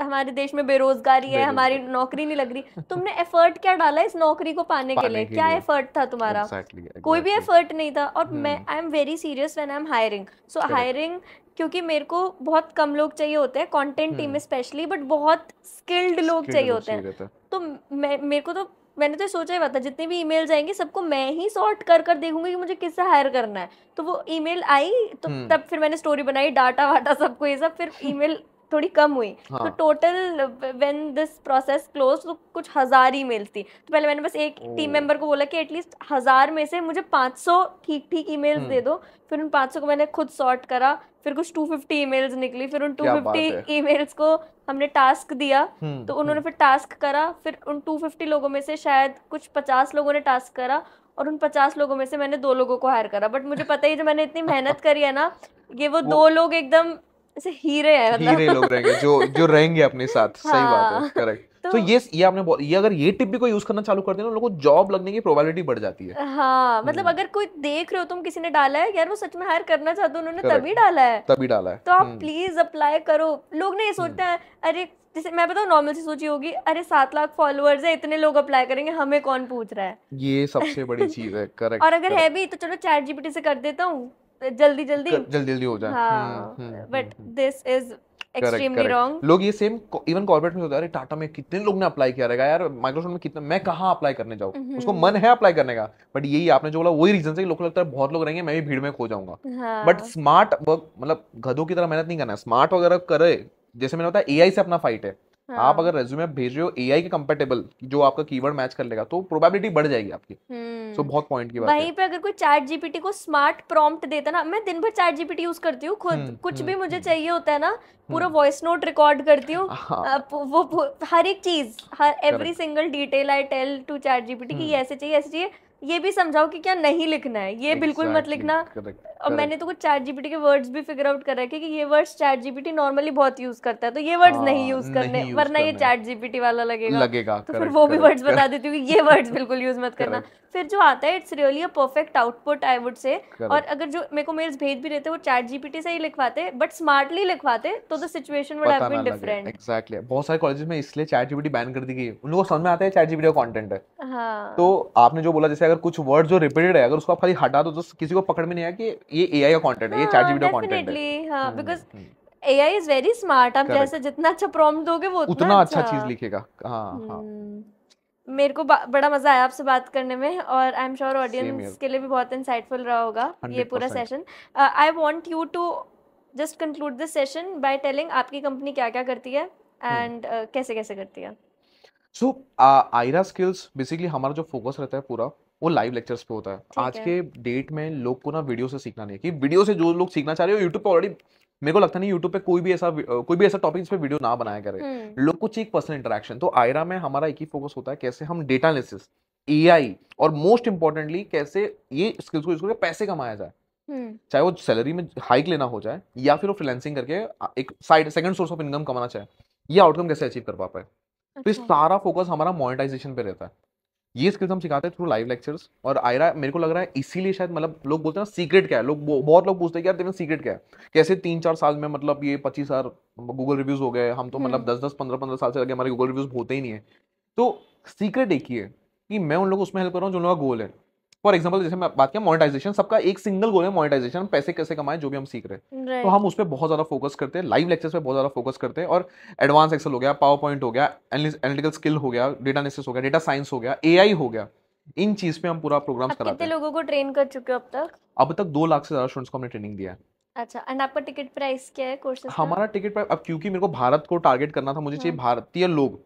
हमारे देश में बेरोजगारी है हमारी नौकरी नहीं लग रही। तुमने एफर्ट क्या डाला इस नौकरी को पाने पाने के लिए? के क्या एफर्ट था तुम्हारा? एग्जैक्टली कोई भी एफर्ट नहीं था। और मैं I am very serious when I am hiring so hiring क्योंकि मेरे को बहुत कम लोग चाहिए होते हैं कंटेंट टीम में स्पेशली बट बहुत स्किल्ड लोग चाहिए होते हैं। हैं। तो मैं मेरे को तो मैंने तो सोचा ही हुआ था जितने भी ईमेल जाएँगे सबको मैं ही सॉर्ट कर कर देखूँगी कि मुझे किससे हायर करना है। तो वो ईमेल आई तो हम्म। तब फिर मैंने स्टोरी बनाई डाटा वाटा सबको ये सब फिर [LAUGHS] ईमेल थोड़ी कम हुई। तो हाँ। Total when this process close तो कुछ हज़ार ईमेल्स थी तो पहले मैंने बस एक टीम मेंबर को बोला कि एटलीस्ट हज़ार में से मुझे 500 ठीक ठीक ईमेल्स दे हम्म। दो। फिर उन 500 को मैंने खुद सॉर्ट करा। फिर कुछ 250 ईमेल्स निकली। फिर उन क्या बात 250 है। ईमेल्स को हमने टास्क दिया। हम्म तो उन्होंने हम्म। फिर टास्क करा। फिर उन 250 लोगों में से शायद कुछ 50 लोगों ने टास्क करा और उन 50 लोगों में से मैंने दो लोगों को हायर करा। बट मुझे पता ही है, जो मैंने इतनी [LAUGHS] मेहनत करी है ना ये वो वो दो लोग एकदम ऐसे हीरे हैं हीरे लोग मतलब रहेंगे जो जो रहेंगे अपने साथ हाँ, सही बात है हाँ करेक्ट तो तो ये ये आपने ये अगर ये टिप भी कोई यूज़ करना चालू कर देना लोगों को जॉब लगने की प्रोबेबिलिटी बढ़ जाती है। हाँ मतलब हम्म अगर कोई देख रहे हो तुम किसी ने डाला है यार वो सच में हायर करना चाहते हो उन्होंने तभी डाला है। तभी डाला है। तो आप हम्म। प्लीज़ अप्लाई करो। लोग ना ये सोचते हम्म हैं अरे जैसे मैं बताऊँ नॉर्मल सी सोची होगी अरे सात लाख फॉलोअर्स है इतने लोग अप्लाई करेंगे हमें कौन पूछ रहा है? ये सबसे बड़ी चीज़ है [LAUGHS] करेक्ट और अगर है भी तो चलो चैट जीपीटी से कर देता हूँ। जल्दी जल्दी। जल्दी जल्दी हो जाए। Hmm hmm but hmm this is extremely wrong लोग ये सेम इवन कॉर्पोरेट में होता है टाटा में कितने लोग ने अप्लाई किया? रहेगा यार माइक्रोसॉफ्ट में कितना मैं कहाँ अप्लाई करने जाऊँ? उसको मन है अप्लाई करने का। बट यही आपने जो बोला वही रीजन कि को लगता है बहुत लोग रहेंगे मैं भी भीड़ में खो जाऊँगा। बट स्मार्ट वर्क मतलब गधों की तरह मेहनत नहीं करना। स्मार्ट वगैरह करे जैसे मैंने बताया एआई से अपना फाइट है। आप हाँ। अगर रेज्यूमे भेज रहे हो एआई के कंपेटेबल जो आपका कीवर्ड मैच कर लेगा तो प्रोबेबिलिटी बढ़ जाएगी आपकी। सो हम्म बहुत पॉइंट की बात वहीं पे अगर कोई चैट जीपीटी को स्मार्ट प्रॉम्प्ट देता ना मैं दिन भर चैट जीपीटी यूज़ करती हूँ खुद हम्म कुछ भी हम्म मुझे हम्म। चाहिए होता है ना पूरा वॉइस नोट रिकॉर्ड करती हूँ। हाँ। वो हर एक चीज़ हर every single detail I tell to ChatGPT कि ऐसे चाहिए ऐसे चाहिए। ये भी समझाओ कि क्या नहीं लिखना है। ये exactly, बिल्कुल मत लिखना। correct, और मैंने तो कुछ चैट जीपीटी के वर्ड्स भी फिगर आउट कर रखे कि ये वर्ड्स चैट जीपीटी नॉर्मली बहुत यूज़ करता है तो ये वर्ड्स नहीं हाँ यूज़ करने नहीं यूज़ वरना ये करने। चैट जीपीटी वाला लगेगा। लगेगा तो फिर वो भी वर्ड्स बता देती हूँ कि ये वर्ड्स बिल्कुल यूज़ मत [LAUGHS] करना। फिर जो आता है it's really a perfect output I would say और अगर जो मेरे को मेल्स भेज भी थे वो चैट जीपीटी से ही लिखवाते बट स्मार्टली लिखवाते तो the situation would have been different exactly बहुत सारे कॉलेजेस में इसलिए चैट जीपीटी बैन कर दी गई है। उन लोगों को समझ में आता है चैट जीपीटी का कंटेंट है। तो हाँ आपने जो बोला जैसे अगर कुछ वर्ड जो रिपीटेड है अगर उसको आप खाली हटा दो तो किसी को पकड़ में नहीं आया कि ये एआई का कंटेंट है ये चैट हाँ जीपीटी का कंटेंट है। डेफिनेटली हाँ because AI is very smart आप जैसे जितना अच्छा प्रॉम्प्ट दोगे वो उतना उतना अच्छा अच्छा चीज़ लिखेगा। हाँ हाँ। हम्म। मेरे को बड़ा मज़ा आया आपसे बात करने में और आई एम श्योर ऑडियंस के लिए भी बहुत इंसाइटफुल रहा होगा ये पूरा session I want you to just conclude this session by telling आपकी कंपनी क्या क्या करती है एंड कैसे कैसे करती है? सो आयरा स्किल्स बेसिकली हमारा जो फोकस रहता है पूरा वो लाइव लेक्चर्स पे होता है। आज है। के डेट में लोग को ना वीडियो से सीखना नहीं है। कि वीडियो से जो लोग सीखना चाह रहे हो यूट्यूब पे ऑलरेडी मेरे को लगता नहीं यूट्यूब पे कोई भी ऐसा कोई भी ऐसा टॉपिक पे वीडियो ना बनाया करे। हम्म। लोग को चाहिए पर्सनल इंटरेक्शन तो आयरा में हमारा एक ही फोकस होता है कैसे हम डेटा एनालिसिस एआई और मोस्ट इंपॉर्टेंटली कैसे ये स्किल्स को यूज़ करके पैसे कमाया जाए। हम्म। चाहे वो सैलरी में हाइक लेना हो जाए या फिर वो फ्रीलांसिंग करके एक side second source of income कमाना चाहे ये आउटकम कैसे अचीव कर पा पाए? तो ये अच्छा। सारा फोकस हमारा मोनेटाइजेशन पे रहता है। ये स्किल्स हम सिखाते हैं थ्रू लाइव लेक्चर्स और आयरा मेरे को लग रहा है इसीलिए शायद मतलब लोग बोलते हैं सीक्रेट क्या है? लोग बहुत लोग पूछते हैं कि यार तेरे सीक्रेट क्या है? कैसे तीन चार साल में मतलब ये पच्चीस हज़ार गूगल रिव्यूज़ हो गए हम तो मतलब हम्म। दस दस पंद्रह पंद्रह साल से लगे हमारे गूगल रिव्यूज़ होते ही नहीं है। तो सीक्रेट एक ही है कि मैं उन लोगों को उसमें हेल्प कर रहा हूँ जो उनका गोल है। फॉर एग्ज़ाम्पल जैसे मैं बात किया मोनेटाइजेशन सबका एक सिंगल गोल है मोनेटाइजेशन पैसे कैसे कमाएँ जो भी हम सीख रहे हैं। Right. तो हम उस पर बहुत ज़्यादा फोकस करते हैं लाइव लेक्चर्स पे बहुत ज़्यादा फोकस करते हैं और एडवांस एक्सेल हो गया पावर पॉइंट हो गया एनालिटिकल स्किल हो गया डेटा एनालिसिस हो गया डेटा साइंस हो गया एआई हो गया। इन चीज़ पे हम पूरा प्रोग्राम्स आप कराते कितने हैं। लोगों को ट्रेन कर चुके हो अब तक? अब तक दो लाख से ज़्यादा स्टूडेंट्स को हमने ट्रेनिंग दिया है। अच्छा एंड आपका टिकट प्राइस क्या है कोर्सेज हमारा टिकट प्राइस अब क्योंकि मेरे को भारत को टारगेट करना था मुझे चाहिए हम्म भारतीय लोग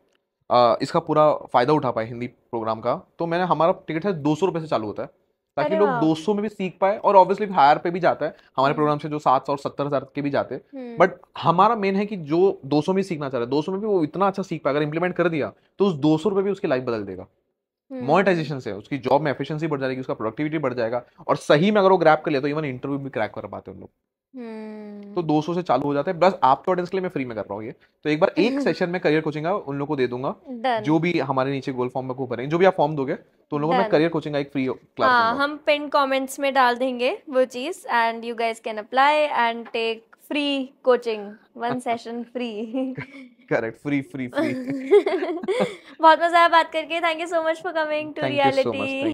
इसका पूरा फ़ायदा उठा पाए हिंदी प्रोग्राम का। तो मैंने हमारा टिकट है दो सौ रुपये से चालू होता है। ताकि लोग दो सौ में भी सीख पाए और ऑब्वियसली हायर पे भी जाता है। हमारे हम्म। प्रोग्राम से जो सात सौ और सत्तर हज़ार के भी जाते हैं। हम्म। बट हमारा मेन है कि जो 200 में सीखना चाह रहा है 200 में भी वो इतना अच्छा सीख पाए। अगर इम्प्लीमेंट कर दिया तो उस 200 रुपये भी उसकी लाइफ बदल देगा। हम्म। मोनेटाइजेशन से उसकी जॉब में एफिशिएंसी बढ़ जाएगी उसका प्रोडक्टिविटी बढ़ जाएगा। और सही में अगर वो ग्रैप कर ले तो इवन इंटरव्यू भी क्रैक कर पाते हैं उन लोग। तो हम्म 200 से चालू हो जाता है। प्लस आपके ऑडियंस के लिए मैं फ्री में कर रहा हूँ ये। तो एक बार एक [LAUGHS] सेशन में करियर कोचिंग उन लोगों को दे दूँगा। डन जो भी हमारे नीचे गोल फॉर्म में को भरेंगे जो भी आप फॉर्म दोगे तो उन लोगों को मैं करियर कोचिंग का एक फ्री क्लास हाँ हम पिन कमेंट्स में डाल देंगे वो चीज़ and you guys can apply and take free coaching one session free correct free free free बहुत मज़ा आया बात करके। Thank you so much for coming to reality